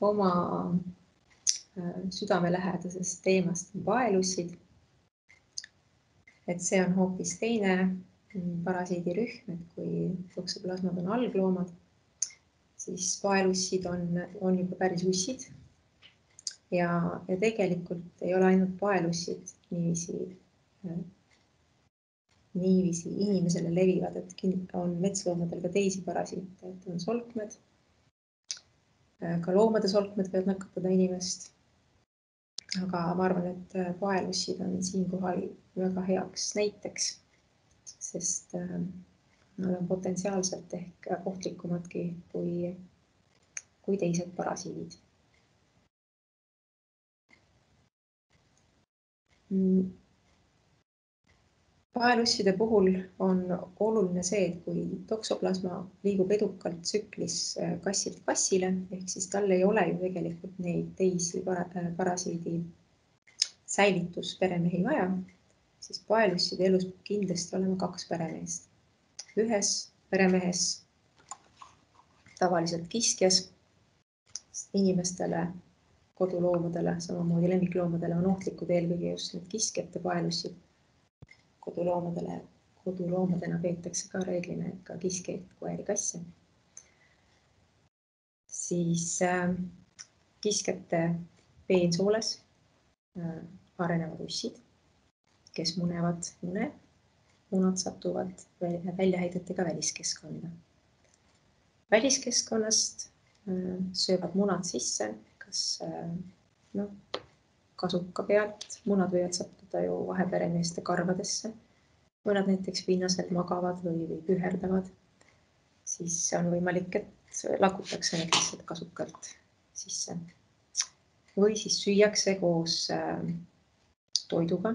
Speaker 2: oma Äh, südamelähedasest teemast on paelussid. et see on hoopis teine mm, parasiidirühm, et kui toksoplasmad on algloomad, siis paelussid on, on juba päris ussid. ja, ja tegelikult ei ole ainult paelussid niiviisi, äh, niiviisi inimesele levivad, et on metsloomadel ka teisi parasiite, et on solkmed. Ka loomade solkmed võivad nakatada inimest aga ma arvan, et paelussid on siinkohal väga heaks näiteks, sest äh, nad on potentsiaalselt ehk ohtlikumadki kui, kui teised parasiidid. Mm. Paelusside puhul on oluline see, et kui toksoplasma liigub edukalt tsüklis äh, kassilt kassile, ehk siis tal ei ole ju tegelikult neid teisi äh, parasiidi säilitusperemehi vaja, siis paelusside elus peab kindlasti olema kaks peremeest. ühes peremehes, tavaliselt kiskjas, inimestele, koduloomadele, samamoodi lemmikloomadele on ohtlikud eelkõige just need kiskjate paelussid koduloomadele, koduloomadena peetakse ka reeglina ka kiskeid, koeri, kasse. siis äh, kiskjate peensooles äh, arenevad ussid, kes munevad mune. munad satuvad väljaheidetega väliskeskkonda. väliskeskkonnast äh, söövad munad sisse, kas äh, noh, kasuka pealt, munad võivad sattuda ju vaheperemeeste karvadesse. kui nad näiteks pinnasel magavad või, või püherdavad, siis on võimalik, et lakutakse need lihtsalt kasukalt sisse. või siis süüakse koos äh, toiduga.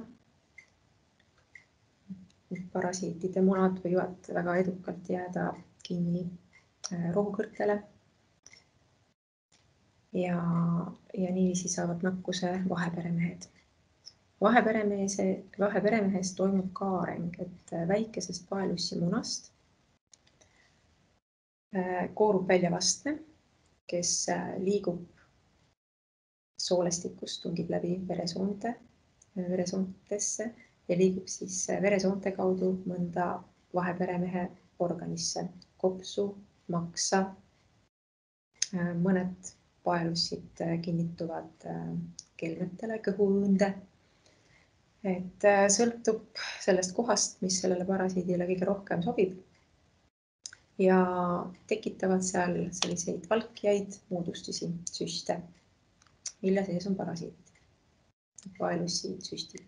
Speaker 2: parasiitide munad võivad väga edukalt jääda kinni äh, rohukõrtele ja, ja niiviisi saavad nakkuse vaheperemehed. vaheperemeese, vaheperemehes toimub ka areng, et väikesest paelussi munast äh, koorub välja vastne, kes äh, liigub soolestikust, tungib läbi veresoonte, äh, veresoontesse ja liigub siis veresoonte kaudu mõnda vaheperemehe organisse, kopsu, maksa, mõned paelussid äh, kinnituvad äh, kelmetele, kõhuõõnde. et äh, sõltub sellest kohast, mis sellele parasiidile kõige rohkem sobib. ja tekitavad seal selliseid valkjaid moodustusi, süste, mille sees on parasiidid, paelussid, süstid.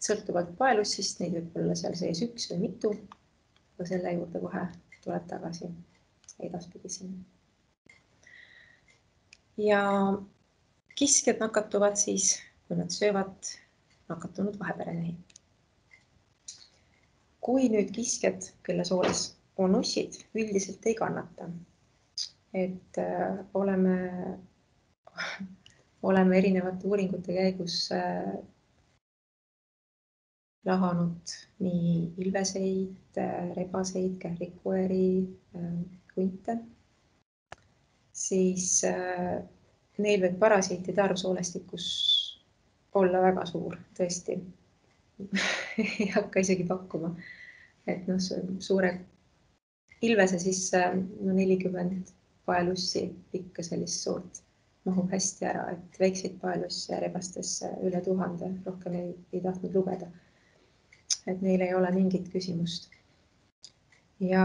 Speaker 2: sõltuvalt paelussist, neid võib olla seal sees üks või mitu. aga selle juurde kohe tuleb tagasi edaspidi siin ja kiskjad nakatuvad siis, kui nad söövad nakatunud vaheperemehi. kui nüüd kiskjad, kelle sooles on ussid, üldiselt ei kannata, et äh, oleme, oleme erinevate uuringute käigus äh, lahanud nii ilveseid, rebaseid, kährikueri, hunte, siis neil võib parasiitide arv soolestikus olla väga suur, tõesti ei hakka isegi pakkuma, et noh, suure ilvese sisse no nelikümmend paelussi ikka sellist suurt mahub hästi ära, et väikseid paelusse rebastesse üle tuhande, rohkem ei, ei tahtnud lugeda. et neil ei ole mingit küsimust. Ja,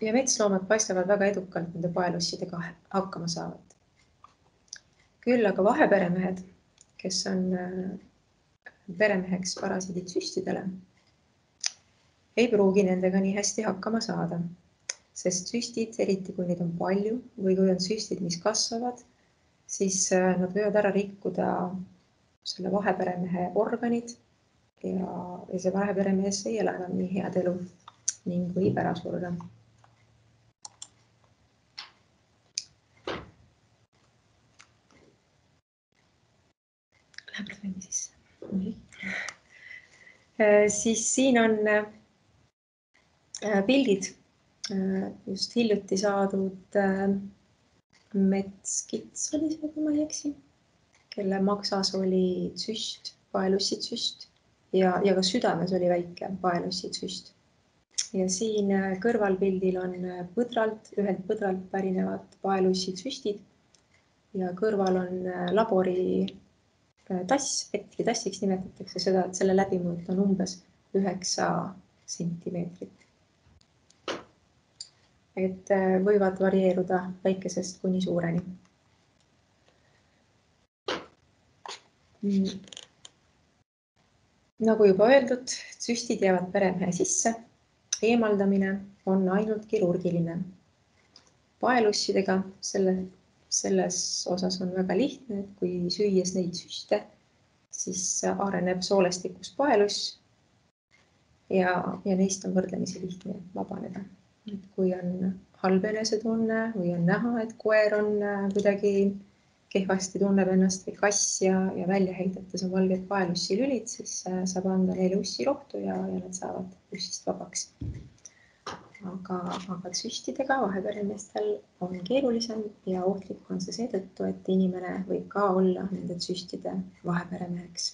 Speaker 2: ja metsloomad paistavad väga edukalt nende paelussidega hakkama saavad. küll aga vaheperemehed, kes on äh, peremeheks parasiidid süstidele, ei pruugi nendega nii hästi hakkama saada, sest süstid, eriti kui neid on palju või kui on süstid, mis kasvavad siis äh, nad võivad ära rikkuda selle vaheperemehe organid ja, ja see vaheperemees ei ela enam nii head elu ning võib ära surra. Läheb probleemi sisse. Äh, siis siin on äh, pildid just hiljuti saadud Metskits oli see, kui ma ei eksi, kelle maksas oli tsüst, paelussitsüst ja, ja ka südames oli väike paelussitsüst. Ja siin äh, kõrvalpildil on äh, põdralt, ühelt põdralt pärinevad paelussitsüstid ja kõrval on äh, labori tass, petritassiks nimetatakse seda, et selle läbimõõt on umbes üheksa sentimeetrit et võivad varieeruda väikesest kuni suureni. Mm. nagu juba öeldud, süstid jäävad peremehe sisse. Eemaldamine on ainult kirurgiline. paelussidega selle, selles osas on väga lihtne, et kui süües neid süste, siis areneb soolestikus paeluss. ja, ja neist on võrdlemisi lihtne vabaneda et kui on halb enesetunne või on näha, et koer on äh, kuidagi kehvasti tunneb ennast või kass ja, ja välja heidetes on valged paelussilülid, siis äh, saab anda neile ussirohtu ja, ja nad saavad ussist vabaks. aga, aga süstidega vaheperemeestel on keerulisem ja ohtlik on see seetõttu, et inimene võib ka olla nende süstide vaheperemeheks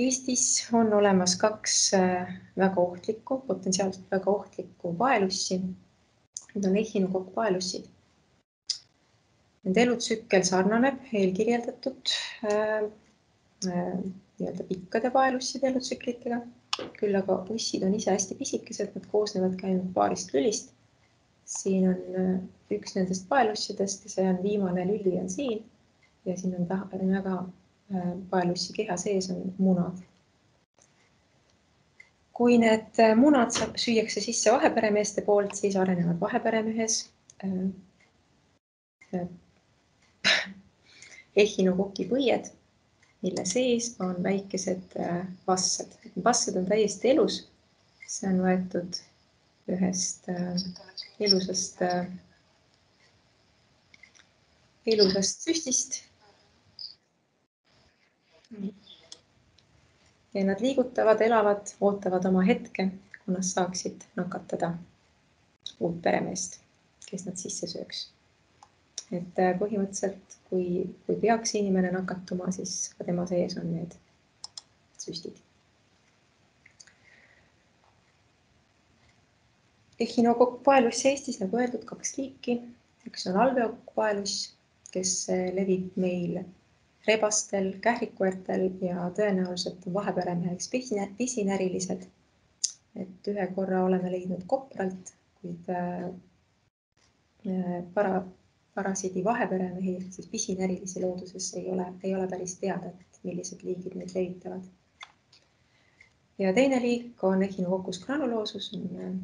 Speaker 2: Eestis on olemas kaks äh, väga ohtlikku, potentsiaalselt väga ohtlikku paelussi. Need on ehinokookk paelussid. Nende elutsükkel sarnaneb eelkirjeldatud äh, äh, nii-öelda pikkade paelusside elutsüklitega, küll aga ussid on ise hästi pisikesed, nad koosnevadki ainult paarist lülist. siin on äh, üks nendest paelussidest ja see on viimane lüli on siin ja siin on taha, väga Äh, paelussi keha sees on munad. Kui need äh, munad süüakse sisse vaheperemeeste poolt, siis arenevad vaheperemehes äh, ehinokoki põied, mille sees on väikesed vassed. vassed on täiesti elus. see on võetud ühest ilusast, ilusast süstist ja nad liigutavad, elavad, ootavad oma hetke, kui nad saaksid nakatada uut peremeest, kes nad sisse sööks. et äh, põhimõtteliselt, kui, kui peaks inimene nakatuma, siis ka tema sees on need süstid. Echinokokkpaelus Eestis, nagu öeldud, kaks liiki. üks on alveokkpaelus, kes äh, levib meil rebastel, kährikuertel ja tõenäoliselt on vaheperemeheks pisinärilised. et ühe korra oleme leidnud kopralt, kuid äh, para, parasiidi vaheperemehi ehk siis pisinärilisi looduses ei ole, ei ole päris teada, et millised liigid neid levitavad. ja teine liik on Echinococus granulosus, on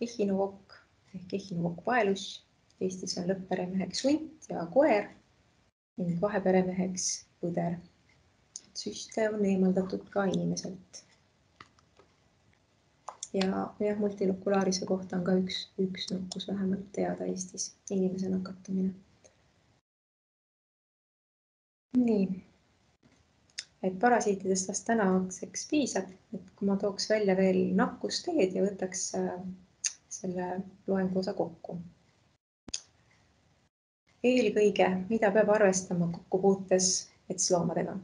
Speaker 2: echinokokk ehk echinokokk paelus. Eestis on lõpp-peremeheks hunt ja koer ning vaheperemeheks põder. süste on eemaldatud ka inimeselt. ja jah, multilokulaarise kohta on ka üks, üks nakkus vähemalt teada Eestis, inimese nakatumine. nii. et parasiitidest vast tänaseks piisab, et kui ma tooks välja veel nakkusteed ja võtaks äh, selle loengu osa kokku. Eelkõige, mida peab arvestama kokkupuutes metsloomadega?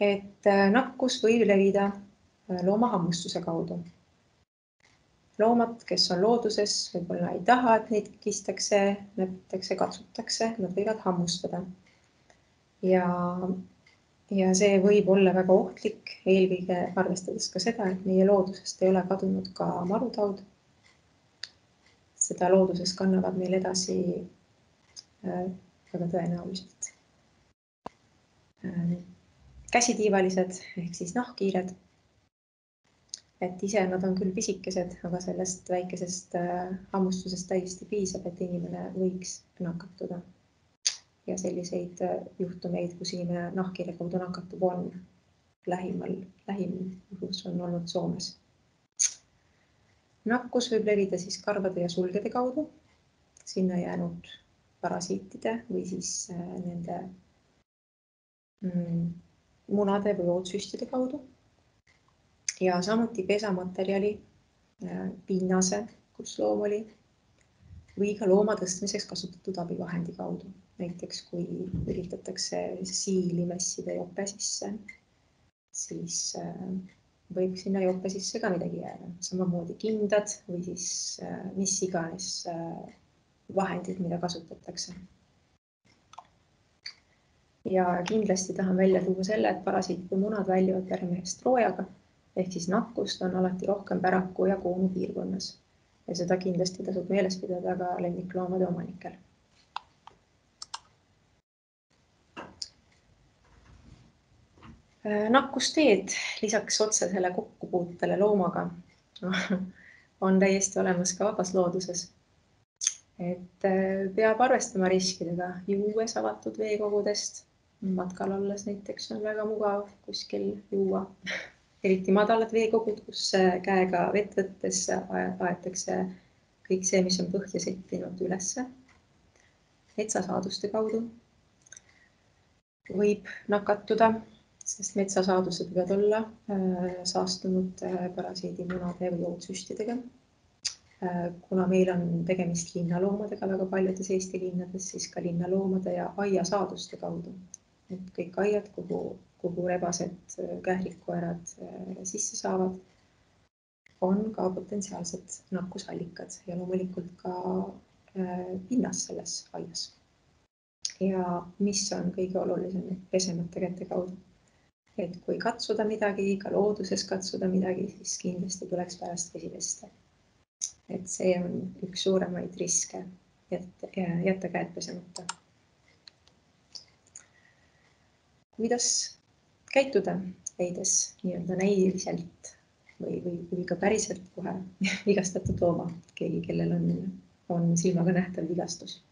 Speaker 2: et äh, nakkus võib levida äh, loomahammustuse kaudu. loomad, kes on looduses, võib-olla ei taha, et neid kistakse, näpitakse, katsutakse, nad võivad hammustada ja, ja see võib olla väga ohtlik, eelkõige arvestades ka seda, et meie loodusest ei ole kadunud ka marutaud. Seda looduses kannavad meil edasi äh, väga tõenäoliselt äh, käsitiivalised ehk siis nahkhiired. et ise nad on küll pisikesed, aga sellest väikesest äh, hammustusest täiesti piisab, et inimene võiks nakatuda ja selliseid juhtumeid, kus inimene nahkhiire kaudu nakatub, on lähimal, lähim juhus on olnud Soomes. Nakkus võib levida siis karvade ja sulgede kaudu, sinna jäänud parasiitide või siis äh, nende mm, munade või ootsüstide kaudu. ja samuti pesamaterjali, äh, pinnase, kus loom oli või ka looma tõstmiseks kasutatud abivahendi kaudu näiteks kui üritatakse siili mässida jope sisse, siis äh, võib sinna jope sisse ka midagi jääda, samamoodi kindad või siis äh, mis iganes äh, vahendid, mida kasutatakse. ja kindlasti tahan välja tuua selle, et parasiitide munad väljuvad peremehest roojaga ehk siis nakkust on alati rohkem päraku ja kuunu piirkonnas. Ja seda kindlasti tasub meeles pidada ka lemmikloomade omanikel nakkusteed lisaks otsesele kokkupuutele loomaga? On täiesti olemas ka vabas looduses. et äh, peab arvestama riskidega, juues avatud veekogudest, matkal olles näiteks on väga mugav kuskil juua. Eriti madalad veekogud, kus äh, käega vett võttes aetakse kõik see, mis on põhja settinud ülesse. metsasaaduste kaudu võib nakatuda sest metsasaadused võivad olla äh, saastunud äh, parasiidimunade või joodsüstidega. Äh, kuna meil on tegemist linnaloomadega väga paljudes Eesti linnades, siis ka linnaloomade ja aiasaaduste kaudu. et kõik aiad, kuhu, kuhu rebased, kährikkoerad sisse saavad, on ka potentsiaalsed nakkusallikad ja loomulikult ka pinnas selles aias. ja mis on kõige olulisem, pesemata käte kaudu et kui katsuda midagi, ka looduses katsuda midagi, siis kindlasti tuleks pärast vesi pesta. et see on üks suuremaid riske, jätta, jätta käed pesemata. kuidas käituda, leides nii-öelda näiliselt või, või, või ka päriselt kohe vigastatud looma, keegi, kellel on, on silmaga nähtav vigastus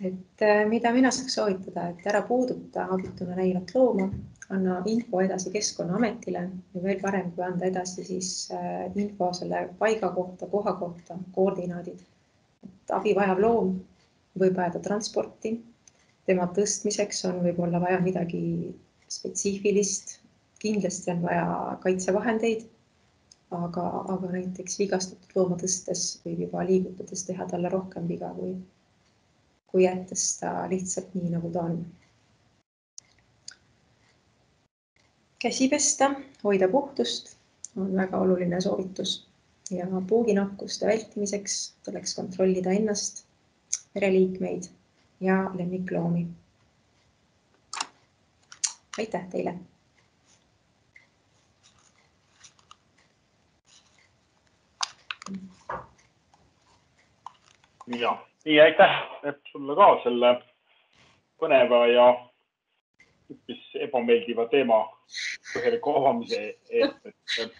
Speaker 2: et äh, mida mina saaks soovitada, et ära puuduta abituna näivat looma, anna info edasi Keskkonnaametile ja veel parem, kui anda edasi siis äh, info selle paiga kohta, koha kohta, koordinaadid. et abi vajav loom võib vajada transporti, tema tõstmiseks on võib-olla vaja midagi spetsiifilist, kindlasti on vaja kaitsevahendeid, aga, aga näiteks vigastatud looma tõstes võib juba liigutades teha talle rohkem viga kui kui jättes ta lihtsalt nii, nagu ta on. käsi pesta, hoida puhtust on väga oluline soovitus ja puuginakkuste vältimiseks tuleks kontrollida ennast, pereliikmeid ja lemmikloomi. aitäh teile
Speaker 1: ja nii, aitäh sulle ka selle põneva ja üpris ebameeldiva teema põhjaliku avamise eest, et,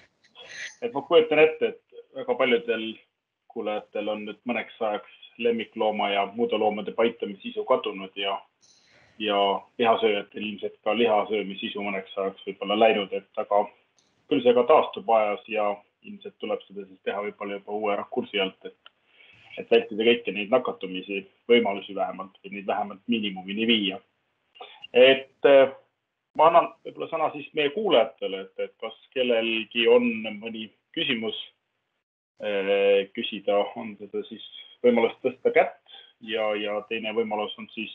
Speaker 1: et ma kujutan ette, et väga paljudel kuulajatel on nüüd mõneks ajaks lemmiklooma ja muude loomade paitamise sisu kadunud ja, ja lihasööjatel ilmselt ka lihasöömise sisu mõneks ajaks võib-olla läinud, et aga küll see ka taastub ajas ja ilmselt tuleb seda siis teha võib-olla juba uue rakursi alt, et et vältida kõiki neid nakatumisi, võimalusi vähemalt või neid vähemalt miinimumini viia. et äh, ma annan võib-olla sõna siis meie kuulajatele, et, et kas kellelgi on mõni küsimus äh, küsida, on seda siis võimalus tõsta kätt ja, ja teine võimalus on siis,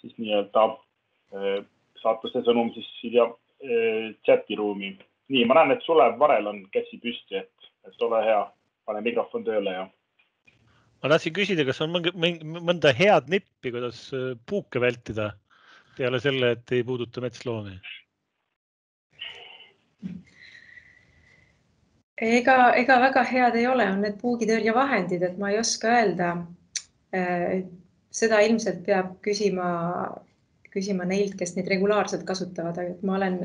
Speaker 1: siis nii-öelda äh, saata see sõnum siis siia chati ruumi. nii, ma näen, et Sulev Varel on käsi püsti, et, et ole hea, pane mikrofon tööle ja
Speaker 3: ma tahtsin küsida, kas on mõnda head nippi, kuidas puuke vältida peale selle, et ei puuduta metsloomi?
Speaker 2: ega, ega väga head ei ole, on need puugitõrjevahendid, et ma ei oska öelda. Äh, seda ilmselt peab küsima, küsima neilt, kes neid regulaarselt kasutavad, aga ma olen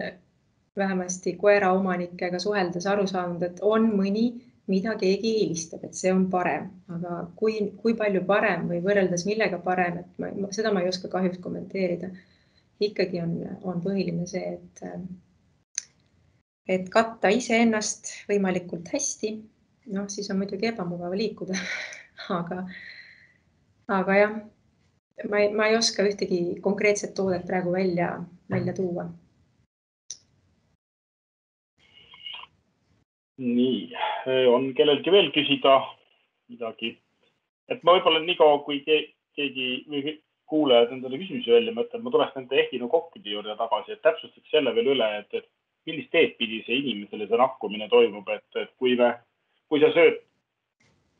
Speaker 2: vähemasti koeraomanikega suheldes aru saanud, et on mõni, mida keegi eelistab, et see on parem, aga kui, kui palju parem või võrreldes millega parem, et ma, seda ma ei oska kahjuks kommenteerida ikkagi on, on põhiline see, et, et katta iseennast võimalikult hästi. noh, siis on muidugi ebamugav liikuda aga, aga jah, ma ei, ma ei oska ühtegi konkreetset toodet praegu välja, välja tuua.
Speaker 1: Nii, on kellelgi veel küsida midagi? et ma võib-olla niikaua, kui keegi või kuulajad endale küsimusi välja mõtlevad, ma tuleks nende ehinu kokkide juurde tagasi, et täpsustaks selle veel üle, et, et millist teed pidi see inimesele see nakkumine toimub, et, et kui me, kui sa sööd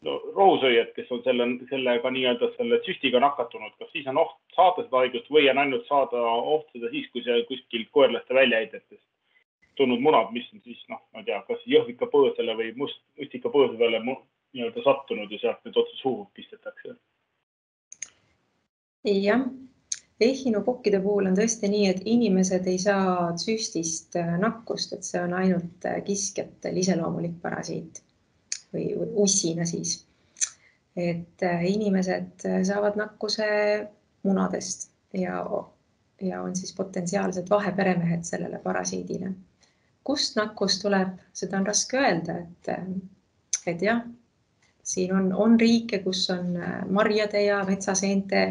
Speaker 1: no, rohusööjad, kes on selle, sellega nii-öelda selle süstiga nakatunud, kas siis on oht saada seda haigust või on ainult saada oht seda siis, kui see kuskilt koerlaste väljaheidetest tulnud munad, mis on siis noh, ma ei tea, kas jõhvika põõsale või must, mustika põõsa peale nii-öelda sattunud ja sealt nüüd otse suhu pistetakse
Speaker 2: jah, ehinokokkide puhul on tõesti nii, et inimesed ei saa süstist äh, nakkust, et see on ainult äh, kiskjatel iseloomulik parasiit või ussina siis. et äh, inimesed saavad nakkuse munadest ja, ja on siis potentsiaalsed vaheperemehed sellele parasiidile. Kust nakkus tuleb, seda on raske öelda, et, et jah, siin on, on riike, kus on marjade ja metsaseente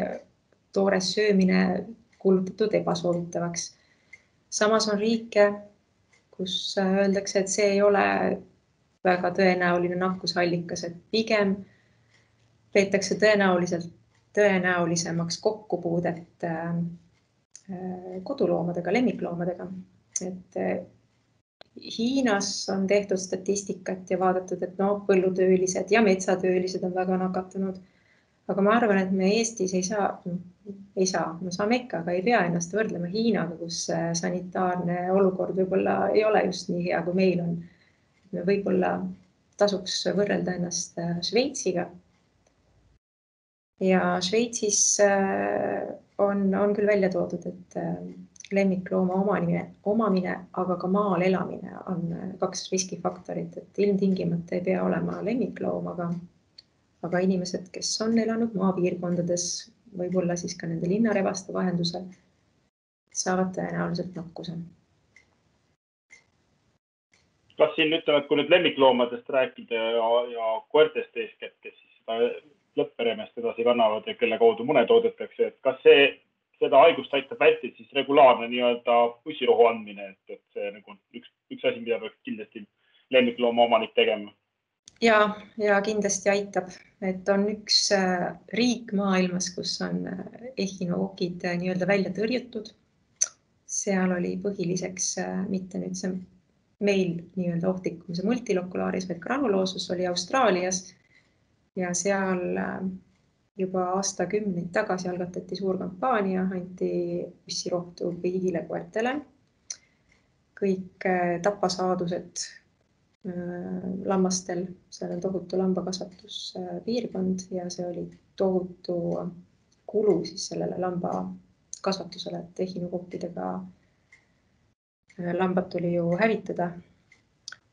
Speaker 2: toores söömine kuulutatud ebasoovitavaks. samas on riike, kus äh, öeldakse, et see ei ole väga tõenäoline nakkusallikas, et pigem peetakse tõenäoliselt, tõenäolisemaks kokkupuudet koduloomadega, lemmikloomadega, et Hiinas on tehtud statistikat ja vaadatud, et noh, põllutöölised ja metsatöölised on väga nakatunud aga ma arvan, et me Eestis ei saa, ei saa, me saame ikka, aga ei pea ennast võrdlema Hiinaga, kus äh, sanitaarne olukord võib-olla ei ole just nii hea, kui meil on. võib-olla tasuks võrrelda ennast äh, Šveitsiga. ja Šveitsis äh, on, on küll välja toodud, et lemmiklooma omamine, omamine, aga ka maal elamine on kaks riskifaktorit, et ilmtingimata ei pea olema lemmikloom, aga aga inimesed, kes on elanud maapiirkondades, võib-olla siis ka nende linnarevaste vahendusel, saavad tõenäoliselt nakkuse.
Speaker 1: kas siin ütleme, et kui nüüd lemmikloomadest rääkida ja, ja koertest eeskätt, kes siis seda lõpp-peremest edasi kannavad ja kelle kaudu mune toodetakse, et kas see, seda haigust aitab vältida siis regulaarne nii-öelda bussirohu andmine, et, et see nagu üks, üks asi, mida peaks kindlasti lemmiklooma omanik tegema.
Speaker 2: Ja, ja kindlasti aitab, et on üks äh, riik maailmas, kus on ehinookid äh, nii-öelda välja tõrjutud. seal oli põhiliseks äh, mitte nüüd see meil nii-öelda ohtlikum see multilokulaaris, vaid granuloosus oli Austraalias. Ja seal juba aastakümneid tagasi algatati suur kampaania, anti bussirohtu kõigile koertele. kõik tapasaadused Äh, lammastel, seal on tohutu lambakasvatuspiirkond ja see oli tohutu kulu siis sellele lambakasvatusele, et ehinokoppidega äh, lambad tuli ju hävitada.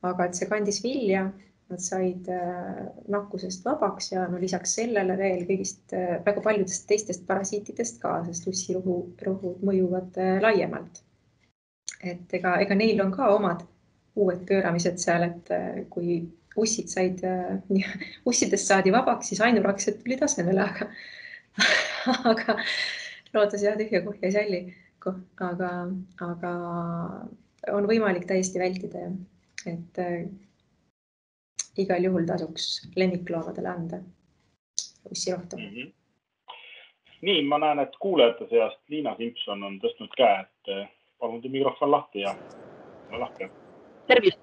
Speaker 2: aga et see kandis vilja, nad said äh, nakkusest vabaks ja no lisaks sellele veel kõigist väga paljudest teistest parasiitidest ka, sest ussirohu, rohud mõjuvad laiemalt. et ega, ega neil on ka omad uued pööramised seal, et äh, kui ussid said, äh, ussidest saadi vabaks, siis ainuraksed tulid asemele, aga, aga lootes jah tühja kohja ei salli, aga, aga on võimalik täiesti vältida et äh, igal juhul tasuks lemmikloomadele anda ussirohtu mm. -hmm.
Speaker 1: nii, ma näen, et kuulajate seast Liina Simson on tõstnud käe, et äh, palun teie mikrofon lahti ja ole lahke.
Speaker 4: tervist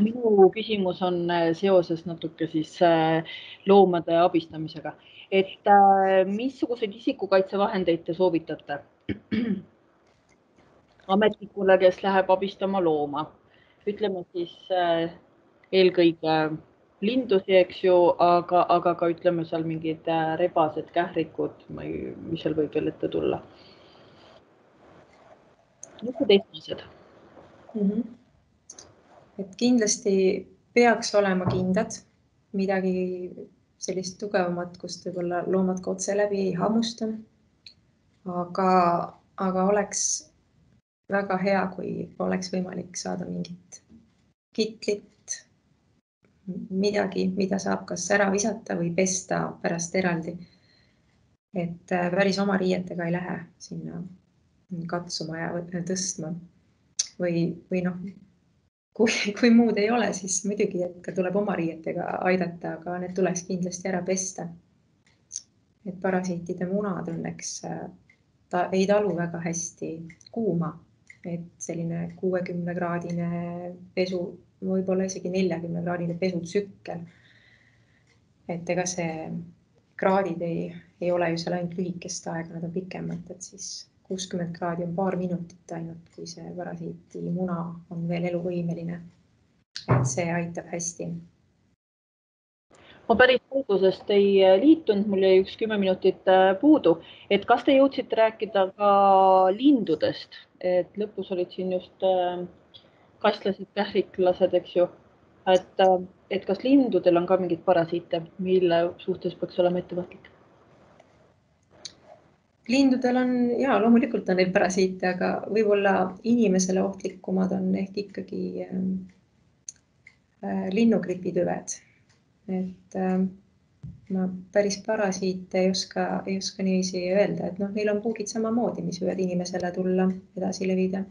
Speaker 4: minu küsimus on äh, seoses natuke siis äh, loomade abistamisega, et missuguseid isikukaitsevahendeid te soovitate ametnikule, kes läheb abistama looma, ütleme siis eelkõige lindusi, eks ju, aga, aga ka ütleme seal mingid rebased, kährikud, ma ei, mis seal võib veel ette tulla. niisugused esmased mm.
Speaker 2: -hmm et kindlasti peaks olema kindad, midagi sellist tugevamat, kust võib-olla loomad ka otse läbi ei hammusta. aga, aga oleks väga hea, kui oleks võimalik saada mingit kitlit, midagi, mida saab kas ära visata või pesta pärast eraldi. et äh, päris oma riietega ei lähe sinna katsuma ja tõstma või, või noh, kui, kui muud ei ole, siis muidugi, et ka tuleb oma riietega aidata, aga need tuleks kindlasti ära pesta. et parasiitide munad õnneks äh, ta ei talu väga hästi kuuma, et selline kuuekümne kraadine pesu, võib-olla isegi neljakümne kraadine pesutsükkel. et ega see kraadid ei, ei ole ju seal ainult lühikest aega, nad on pikemad, et siis kuuskümmend kraadi on paar minutit ainult, kui see parasiiti muna on veel eluvõimeline. et see aitab hästi.
Speaker 4: ma päris algusest ei liitunud, mul jäi üks kümme minutit äh, puudu, et kas te jõudsite rääkida ka lindudest, et lõpus olid siin just äh, kastlased, kähriklased, eks ju, et, äh, et kas lindudel on ka mingeid parasiite, mille suhtes peaks olema ettevaatlik?
Speaker 2: lindudel on ja loomulikult on neil parasiite, aga võib-olla inimesele ohtlikumad on ehk ikkagi ähm, äh, linnugripitüved. et äh, ma päris parasiite ei oska, ei oska niiviisi öelda, et noh, neil on puugid samamoodi, mis võivad inimesele tulla, edasi levida.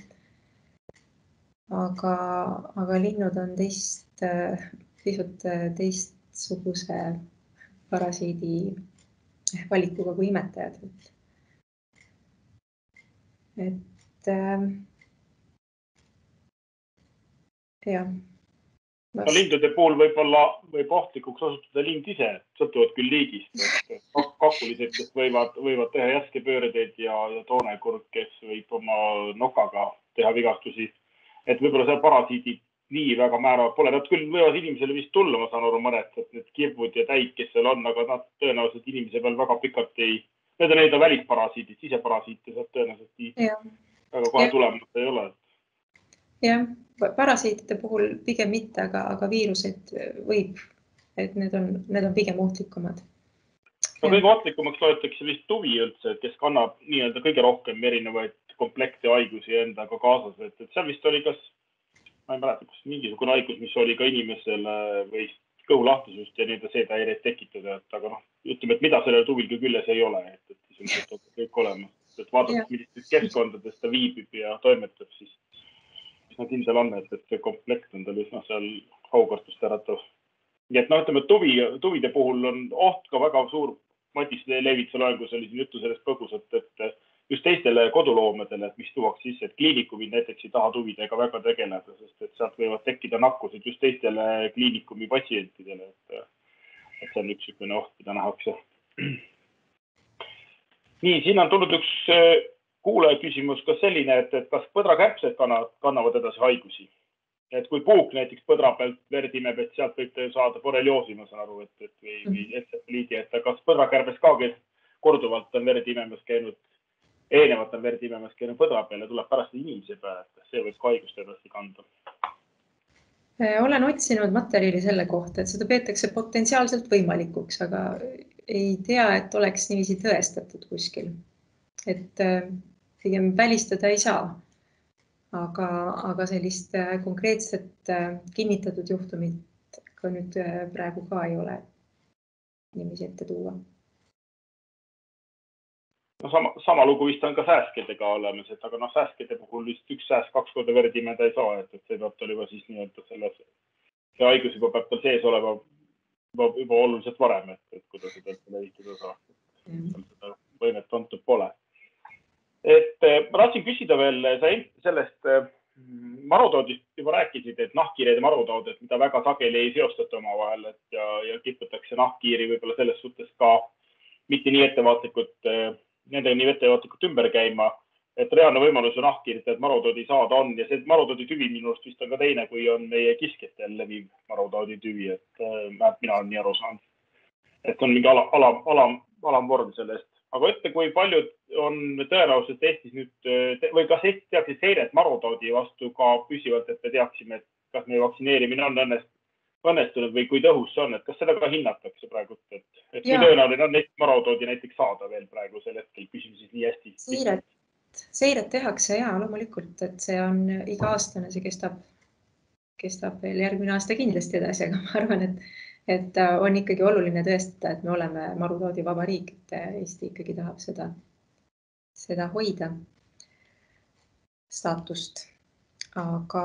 Speaker 2: Aga, aga linnud on teist äh,, pisut äh, teistsuguse parasiidi valikuga kui imetajad, et äh, jah.
Speaker 1: no lindude puhul võib-olla võib ohtlikuks osutuda lind ise, sõltuvalt küll liigist, et kakulised, kes võivad, võivad teha jäskepöördeid ja, ja toonekurg, kes võib oma nokaga teha vigastusi. Et võib-olla seal parasiidid nii väga määravad pole, nad küll võivad inimesele vist tulla, ma saan aru, mõned, et need kibud ja täid, kes seal on, aga nad tõenäoliselt inimese peal väga pikalt ei need on nii-öelda välisparasiidid, siseparasiite sealt tõenäoliselt nii väga kohe tulemas ei ole.
Speaker 2: jah, parasiitide puhul pigem mitte, aga, aga viiruseid võib, et need on, need on pigem ohtlikumad.
Speaker 1: no kõige ohtlikumaks loetakse vist tuvi üldse, kes kannab nii-öelda kõige rohkem erinevaid komplekte haigusi endaga kaasas, et, et seal vist oli kas, ma ei mäleta, kas mingisugune haigus, mis oli ka inimesele või kõhulahtisust ja nii-öelda seedehäireid tekitada, et aga noh, ütleme, et mida sellel tuvil ka küljes ei ole, et, et sisuliselt on kõik olemas. et vaadates, millistes keskkondades ta viibib ja toimetab, siis, no kindel on, et, et see komplekt on tal üsna seal aukartust äratav. nii et noh, ütleme tuvi, tuvide puhul on oht ka väga suur. Matis Levitsa loengus oli siin juttu sellest põgusalt, et just teistele koduloomadele, et mis tuuakse sisse, et kliinikumid näiteks ei taha tuvidega väga tegeleda, sest et sealt võivad tekkida nakkused just teistele kliinikumi patsientidele, et, et see on üks niisugune oht, mida nähakse. nii, siin on tulnud üks äh, kuulaja küsimus ka selline, et, et kas põdrakärbsed kannavad, kannavad edasi haigusi? et kui puuk näiteks põdra pealt verd imeb, et sealt võib saada borrelioosi, ma saan aru, et, et või, või mhm. entsefaliidi, et kas põdrakärbes ka korduvalt on verd imemas käinud eelnevalt on verd imemas käinud põdra peal ja tuleb pärast inimese peale, et kas see võib ka haigust edasi kanda?
Speaker 2: Äh, olen otsinud materjali selle kohta, et seda peetakse potentsiaalselt võimalikuks, aga ei tea, et oleks niiviisi tõestatud kuskil. et äh, pigem välistada ei saa. aga, aga sellist äh, konkreetset kinnitatud juhtumit ka nüüd praegu ka ei ole niiviisi ette tuua
Speaker 1: no sama, sama lugu vist on ka sääskedega olemas, et aga noh, sääskede puhul vist üks sääsk kaks korda verd imeda ei saa, et, et see peab tal juba siis nii-öelda selles, see haigus juba peab tal sees olema juba, juba oluliselt varem, et, et kui ta seda levitada saab mm.. seda võimet antud pole. et eh, ma tahtsin küsida veel, sa sellest eh, marutoodist juba rääkisid, et nahkhiired ja marutoodet, mida väga sageli ei seostata omavahel, et ja, ja kiputakse nahkhiiri võib-olla selles suhtes ka mitte nii ettevaatlikult, eh, nendega nii ettevaatlikult ümber käima. et reaalne võimalus ju nahkhiirtelt marutoodi saada on ja see marutoodi tüvi minu arust vist on ka teine, kui on meie kiskjatel leviv marutoodi tüvi, et vähemalt mina olen nii aru saanud. et on mingi alam, alam, alam, alamvorm sellest aga ütle, kui paljud on tõenäoliselt Eestis nüüd või kas Eestis tehakse seiret marutoodi vastu ka püsivalt, et me teaksime, et kas meie vaktsineerimine on õnnest, õnnestunud või kui tõhus see on, et kas seda ka hinnatakse praegu, et, et kui tõenäoline on neid marutoodi näiteks saada veel praegusel hetkel, küsime siis nii hästi.
Speaker 2: seiret, seiret tehakse ja loomulikult, et see on iga-aastane, see kestab, kestab veel järgmine aasta kindlasti edasi, aga ma arvan, et et äh, on ikkagi oluline tõestada, et me oleme marutoodivaba riik, et äh, Eesti ikkagi tahab seda, seda hoida, staatust. aga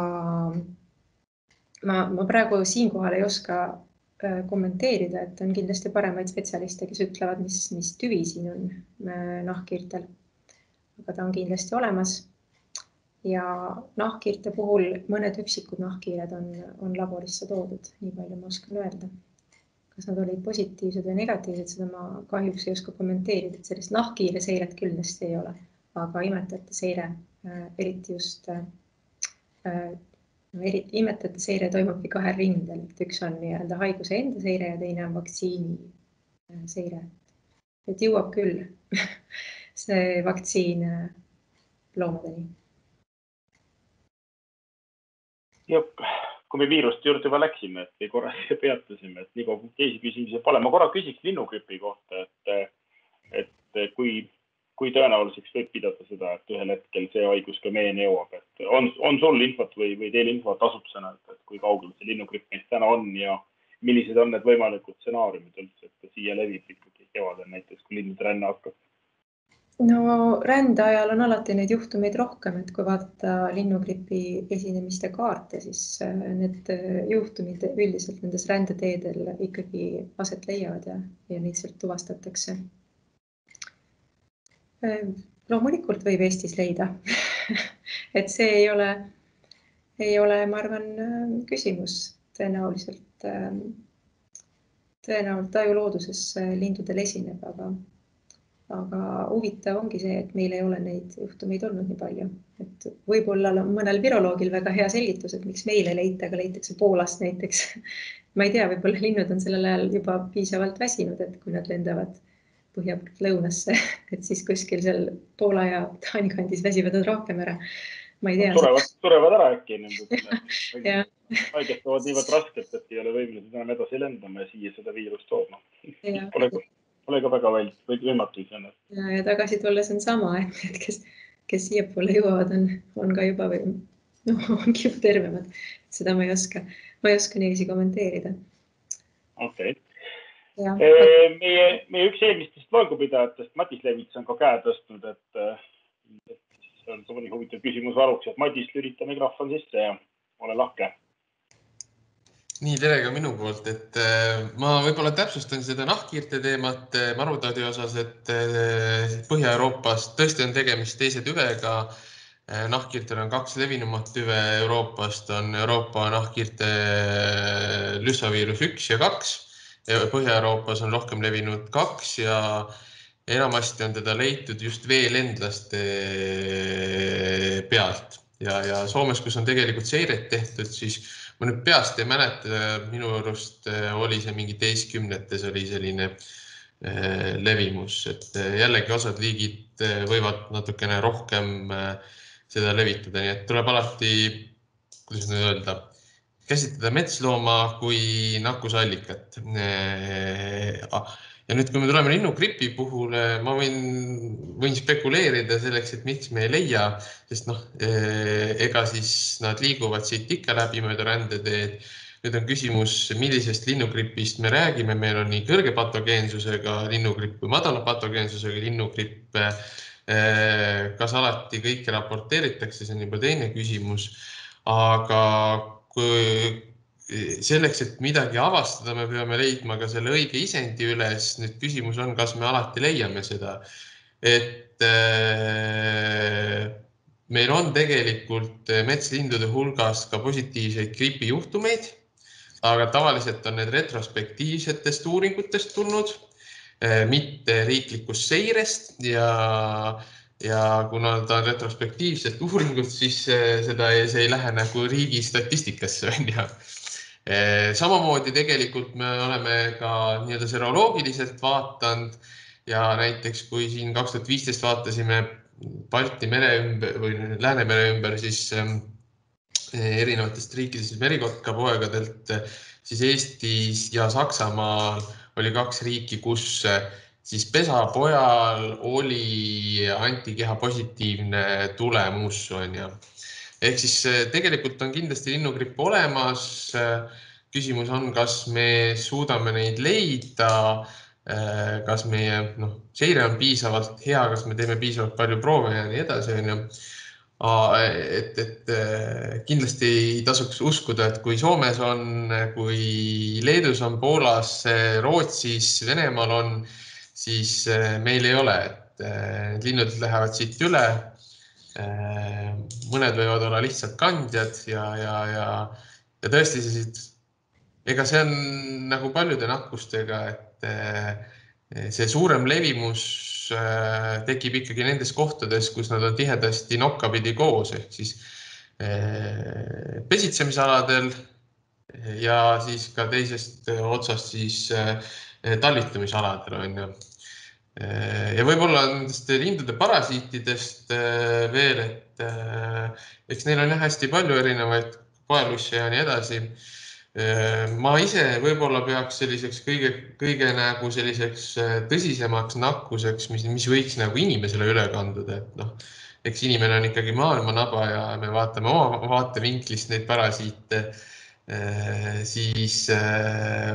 Speaker 2: ma, ma praegu siinkohal ei oska äh, kommenteerida, et on kindlasti paremaid spetsialiste, kes ütlevad, mis, mis tüvi siin on nahkhiirtel. aga ta on kindlasti olemas. ja nahkhiirte puhul mõned üksikud nahkhiired on, on laborisse toodud, nii palju ma oskan öelda kas nad olid positiivsed või negatiivsed, seda ma kahjuks ei oska kommenteerida, et sellist nahkhiire seiret kindlasti ei ole, aga imetajate seire, äh, eriti just äh, äh, eriti imetajate seire toimubki kahel rindel, et üks on nii-öelda haiguse enda seire ja teine on vaktsiini seire. et jõuab küll see vaktsiin loomadeni.
Speaker 1: jep kui me viiruste juurde juba läksime, et korra peatusime, et nii kaua keegi küsimusi pole, ma korra küsiks linnugripi kohta, et, et kui, kui tõenäoliseks võib pidada seda, et ühel hetkel see haigus ka meieni jõuab, et on, on sul infot või, või teil infot asutusena, et kui kaugel see linnugripp meist täna on ja millised on need võimalikud stsenaariumid üldse, et ta siia levib ikkagi kevadel näiteks, kui lindude ränne hakkab?
Speaker 2: no rände ajal on alati neid juhtumeid rohkem, et kui vaadata linnugripi esinemiste kaarte, siis äh, need äh, juhtumid üldiselt nendes rändeteedel ikkagi aset leiavad ja, ja neid sealt tuvastatakse. Äh, loomulikult võib Eestis leida. Et see ei ole, ei ole, ma arvan, küsimus. Tõenäoliselt, tõenäoliselt ajulooduses lindudel esineb, aga aga huvitav ongi see, et meil ei ole neid juhtumeid olnud nii palju, et võib-olla on mõnel viroloogil väga hea selgitus, et miks meil ei leita, aga leitakse Poolast näiteks. ma ei tea, võib-olla linnud on sellel ajal juba piisavalt väsinud, et kui nad lendavad põhja poolt lõunasse, et siis kuskil seal Poola ja Taani kandis väsivad nad rohkem ära. ma ei tea.
Speaker 1: surevad, surevad ära äkki nendel haigestuvad niivõrd raskelt, et ei ole võimelised enam edasi lendama ja siia seda viirust tooma. Pole, pole ka väga väl-, võimatu iseenesest.
Speaker 2: ja, ja tagasi tulles on sama, et need, kes, kes siiapoole jõuavad, on, on ka juba või noh, ongi juba tervemad. seda ma ei oska, ma ei oska niiviisi kommenteerida.
Speaker 1: okei okay. Meie, meie üks eelmistest loengupidajatest, Madis Levits on ka käe tõstnud, et, et see on mõni huvitav küsimus varuks, et Madis, lülita mikrofon sisse ja ole lahke
Speaker 5: nii, tere ka minu poolt, et äh, ma võib-olla täpsustan seda nahkhiirte teemat äh, marutaudi osas, et äh, Põhja-Euroopas tõesti on tegemist teise tüvega. nahkhiirtel on kaks levinumat tüve Euroopast on Euroopa nahkhiirte lüssaviirus üks ja kaks. Põhja-Euroopas on rohkem levinud kaks ja enamasti on teda leitud just veelendlaste pealt. Ja, ja Soomes, kus on tegelikult seiret tehtud, siis ma nüüd peast ei mäleta, minu arust äh, oli see mingi teistkümnetes oli selline äh, levimus, et äh, jällegi osad liigid võivad natukene rohkem seda levitada, nii et tuleb alati, kuidas nüüd öelda, käsitleda metslooma kui nakkusallikat ja nüüd, kui me tuleme linnugripi puhul, ma võin, võin spekuleerida selleks, et miks me ei leia, sest noh, ega siis nad liiguvad siit ikka läbi mööda rändeteed. nüüd on küsimus, millisest linnugripist me räägime, meil on nii kõrge patogeensusega linnugripp kui madala patogeensusega linnugripp. kas alati kõike raporteeritakse, see on juba teine küsimus. aga selleks, et midagi avastada, me peame leidma ka selle õige isendi üles. nüüd küsimus on, kas me alati leiame seda, et meil on tegelikult metslindude hulgas ka positiivseid gripijuhtumeid, aga tavaliselt on need retrospektiivsetest uuringutest tulnud, mitte riiklikust seirest ja, ja kuna ta on retrospektiivset uuringut, siis seda, see ei lähe nagu riigi statistikasse, onju samamoodi tegelikult me oleme ka nii-öelda seroloogiliselt vaadanud ja näiteks kui siin kaks tuhat viisteist vaatasime Balti mere ümber või Läänemere ümber, siis ähm, erinevatest riikidest merikotkapoegadelt, siis Eestis ja Saksamaal oli kaks riiki, kus siis pesapojal oli antikeha positiivne tulemus, onju. ehk siis äh, tegelikult on kindlasti linnugripp olemas. Äh, küsimus on, kas me suudame neid leida Äh, kas meie noh, seire on piisavalt hea, kas me teeme piisavalt palju proove ja nii edasi, onju. et, et äh, kindlasti ei tasuks uskuda, et kui Soomes on, kui Leedus on, Poolas, Rootsis, Venemaal on, siis äh, meil ei ole, et need linnud lähevad siit üle. mõned võivad olla lihtsalt kandjad ja, ja, ja, ja tõesti sellised, ega see on nagu paljude nakkustega, et see suurem levimus äh, tekib ikkagi nendes kohtades, kus nad on tihedasti nokkapidi koos ehk siis äh, pesitsemisaladel ja siis ka teisest otsast siis äh, talvitumisaladel on ju. ja võib-olla nendest lindude parasiitidest veel, et eks neil on jah hästi palju erinevaid koelusse ja nii edasi ma ise võib-olla peaks selliseks kõige, kõige nagu selliseks tõsisemaks nakkuseks, mis, mis võiks nagu inimesele üle kanduda, et noh, eks inimene on ikkagi maailma naba ja me vaatame oma vaatevinklist neid parasiite. Äh, siis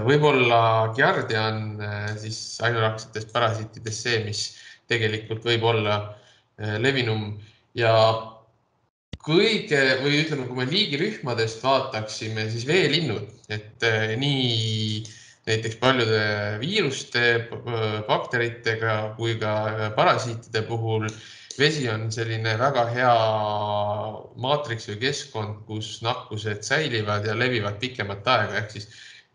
Speaker 5: võib-olla Giardia on siis ainulaadsetest parasiitidest see, mis tegelikult võib olla levinum. Ja kõige või ütleme, kui me liigirühmadest vaataksime, siis veelinnud, et nii näiteks paljude viiruste, bakteritega kui ka parasiitide puhul vesi on selline väga hea maatriks või keskkond, kus nakkused säilivad ja levivad pikemat aega, ehk siis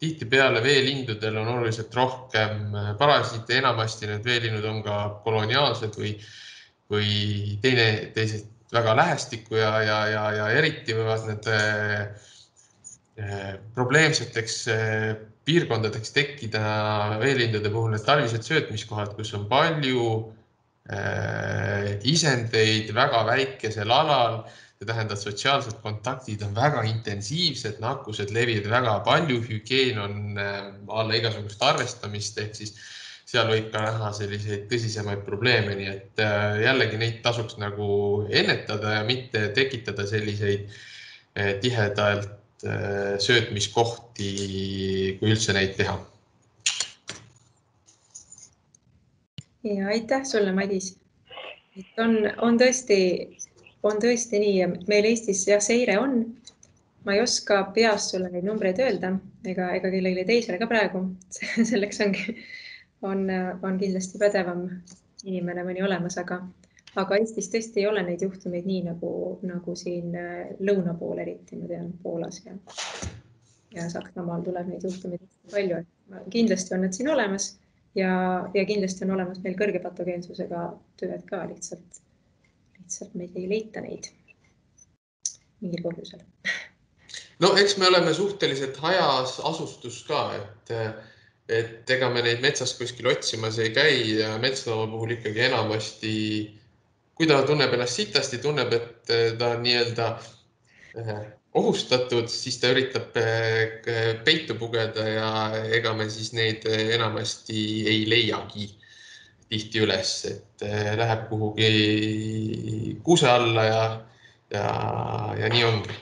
Speaker 5: tihtipeale veelindudel on oluliselt rohkem parasiite, enamasti need veelinnud on ka koloniaalsed või, või teine, teised väga lähestikku ja, ja, ja, ja eriti võivad need eh, probleemseteks eh, piirkondadeks tekkida veelindude puhul need talvised söötmiskohad, kus on palju eh, isendeid väga väikesel alal. see tähendab, sotsiaalsed kontaktid on väga intensiivsed, nakkused levivad väga palju, hügieen on alla igasugust arvestamist ehk siis seal võib ka näha selliseid tõsisemaid probleeme, nii et äh, jällegi neid tasuks nagu ennetada ja mitte tekitada selliseid äh, tihedalt äh, söötmiskohti, kui üldse neid teha.
Speaker 2: Ja aitäh sulle, Madis. et on, on tõesti, on tõesti nii ja meil Eestis jah, seire on. ma ei oska peast sulle neid numbreid öelda ega, ega kellelegi teisele ka praegu selleks ongi on, on kindlasti pädevam inimene mõni olemas, aga, aga Eestis tõesti ei ole neid juhtumeid nii nagu, nagu siin äh, lõuna pool eriti, ma tean, Poolas ja, ja Saksamaal tuleb neid juhtumeid palju, et kindlasti on need siin olemas ja, ja kindlasti on olemas meil kõrge patogeensusega tööd ka lihtsalt, lihtsalt meil ei leita neid mingil põhjusel.
Speaker 5: no eks me oleme suhteliselt hajas asustus ka, et et ega me neid metsas kuskil otsimas ei käi ja metslooma puhul ikkagi enamasti, kui ta tunneb ennast sitasti, tunneb, et ta nii-öelda eh, ohustatud, siis ta üritab eh, peitu pugeda ja ega me siis neid enamasti ei leiagi tihti üles, et läheb kuhugi kuuse alla ja, ja, ja nii ongi.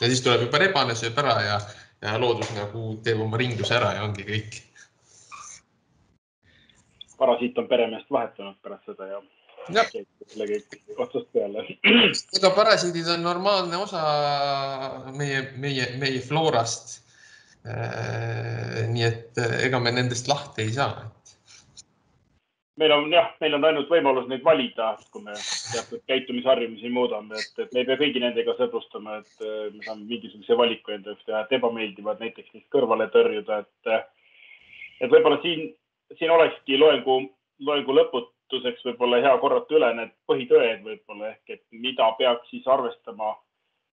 Speaker 5: ja siis tuleb juba rebane, sööb ära ja loodus nagu teeb oma ringluse ära ja ongi kõik.
Speaker 1: parasiit on peremeest vahetanud pärast seda ja selle kõik otsast peale.
Speaker 5: ega parasiidid on normaalne osa meie, meie, meie floorast. nii et ega me nendest lahti ei saa.
Speaker 1: meil on jah, meil on ainult võimalus neid valida, kui me teatud käitumisharjumusi muudame, et, et me ei pea kõigi nendega sõbrustama, et äh, me saame mingisuguse valiku enda jaoks teha, et ebameeldivad näiteks neist kõrvale tõrjuda, et, et võib-olla siin, siin olekski loengu, loengu lõput lõpetuseks võib-olla hea korrata üle need põhitõed võib-olla ehk et mida peaks siis arvestama,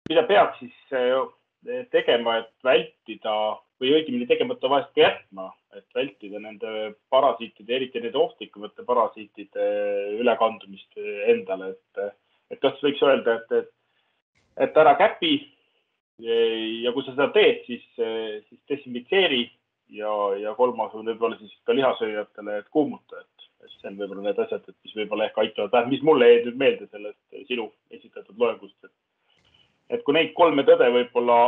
Speaker 1: mida peaks siis eh, tegema, et vältida või õigemini tegemata vahest ka jätma, et vältida nende parasiitide, eriti nende ohtlikumate parasiitide ülekandumist endale, et, et kas võiks öelda, et, et, et ära käpi ja kui sa seda teed, siis, siis desinfitseeri ja, ja kolmas on võib-olla siis ka lihasööjatele, et kuumuta, et see on võib-olla need asjad, et mis võib-olla ehk aitavad, vähemalt mis mulle jäi nüüd meelde sellest sinu esitatud loengust, et et kui neid kolme tõde võib-olla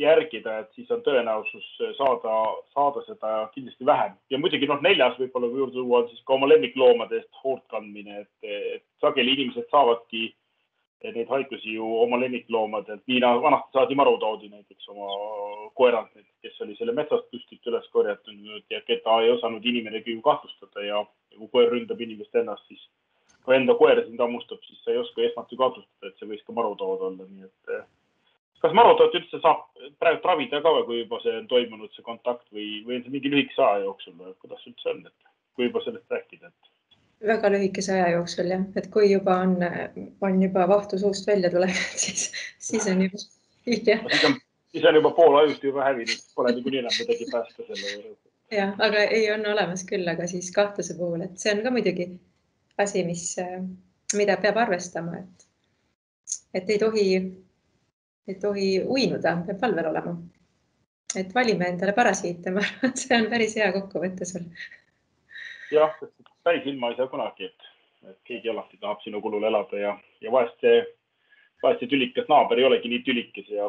Speaker 1: järgida, et siis on tõenäosus saada, saada seda kindlasti vähem. ja muidugi noh, neljas võib-olla kui juurde tuua, on siis ka oma lemmikloomade eest hoolt kandmine, et, et sageli inimesed saavadki neid haigusi ju oma lemmikloomadelt. nii nagu vanasti saadi marutoodi näiteks oma koeralt, kes oli selle metsast kuskilt üles korjatud ja keda ei osanud inimenegi ju kahtlustada ja kui koer ründab inimest ennast, siis kui enda koer sind hammustab, siis sa ei oska esmalt ju kahtlustada, et see võis ka marutood olla, nii et eh, kas marutoot üldse saab praegu ravida ka või, kui juba see on toimunud, see kontakt või, või on see mingi lühikese aja jooksul või kuidas üldse on, et kui juba sellest rääkida, et?
Speaker 2: Väga lühikese aja jooksul jah, et kui juba on, on juba vahtu suust välja tulev, siis, siis on juba hilja.
Speaker 1: siis on juba pool ajust juba hävinud, pole niikuinii enam midagi päästa selle juures.
Speaker 2: jah, aga ei, on olemas küll, aga siis kahtluse puhul, et see on ka muidugi asi, mis, mida peab arvestama, et, et ei tohi, ei tohi uinuda, peab valvel olema. et valime endale parasiite, ma arvan, et see on päris hea kokkuvõte sul.
Speaker 1: jah, päris ilma ei saa kunagi, et, et keegi alati tahab sinu kulul elada ja, ja vahest see, vahest see tülikas naaber ei olegi nii tülikas ja,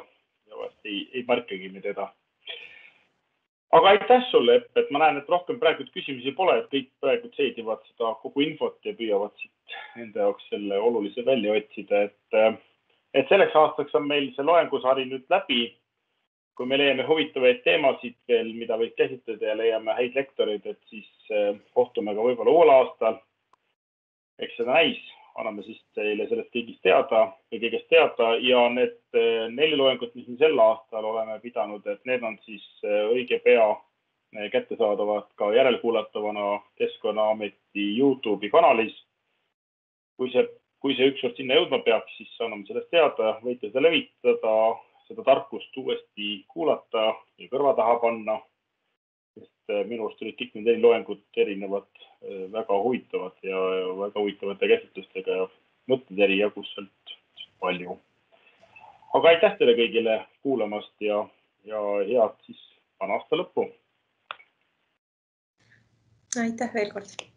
Speaker 1: ja vahest ei, ei märkagi me teda. aga aitäh sulle, Epp, et ma näen, et rohkem praegu küsimusi pole, et kõik praegu seedivad seda kogu infot ja püüavad siit enda jaoks selle olulise välja otsida, et, et selleks aastaks on meil see loengusari nüüd läbi kui me leiame huvitavaid teemasid veel, mida võib käsitleda ja leiame häid lektoreid, et siis äh, kohtume ka võib-olla uuel aastal. eks seda näis, anname siis teile sellest kõigist teada või kõigest teada ja need äh, neli loengut, mis me sel aastal oleme pidanud, et need on siis äh, õige pea kättesaadavad ka järelkuulatavana Keskkonnaameti Youtube'i kanalis. kui see, kui see ükskord sinna jõudma peaks, siis anname sellest teada, võite seda levitada seda tarkust uuesti kuulata ja kõrva taha panna. sest äh, minu arust olid kõik need neli loengut erinevad, äh, väga huvitavad ja väga huvitavate käsitlustega ja mõtteid jäi jagus sealt palju. aga aitäh teile kõigile kuulamast ja, ja head siis vana aasta lõppu.
Speaker 2: aitäh veel kord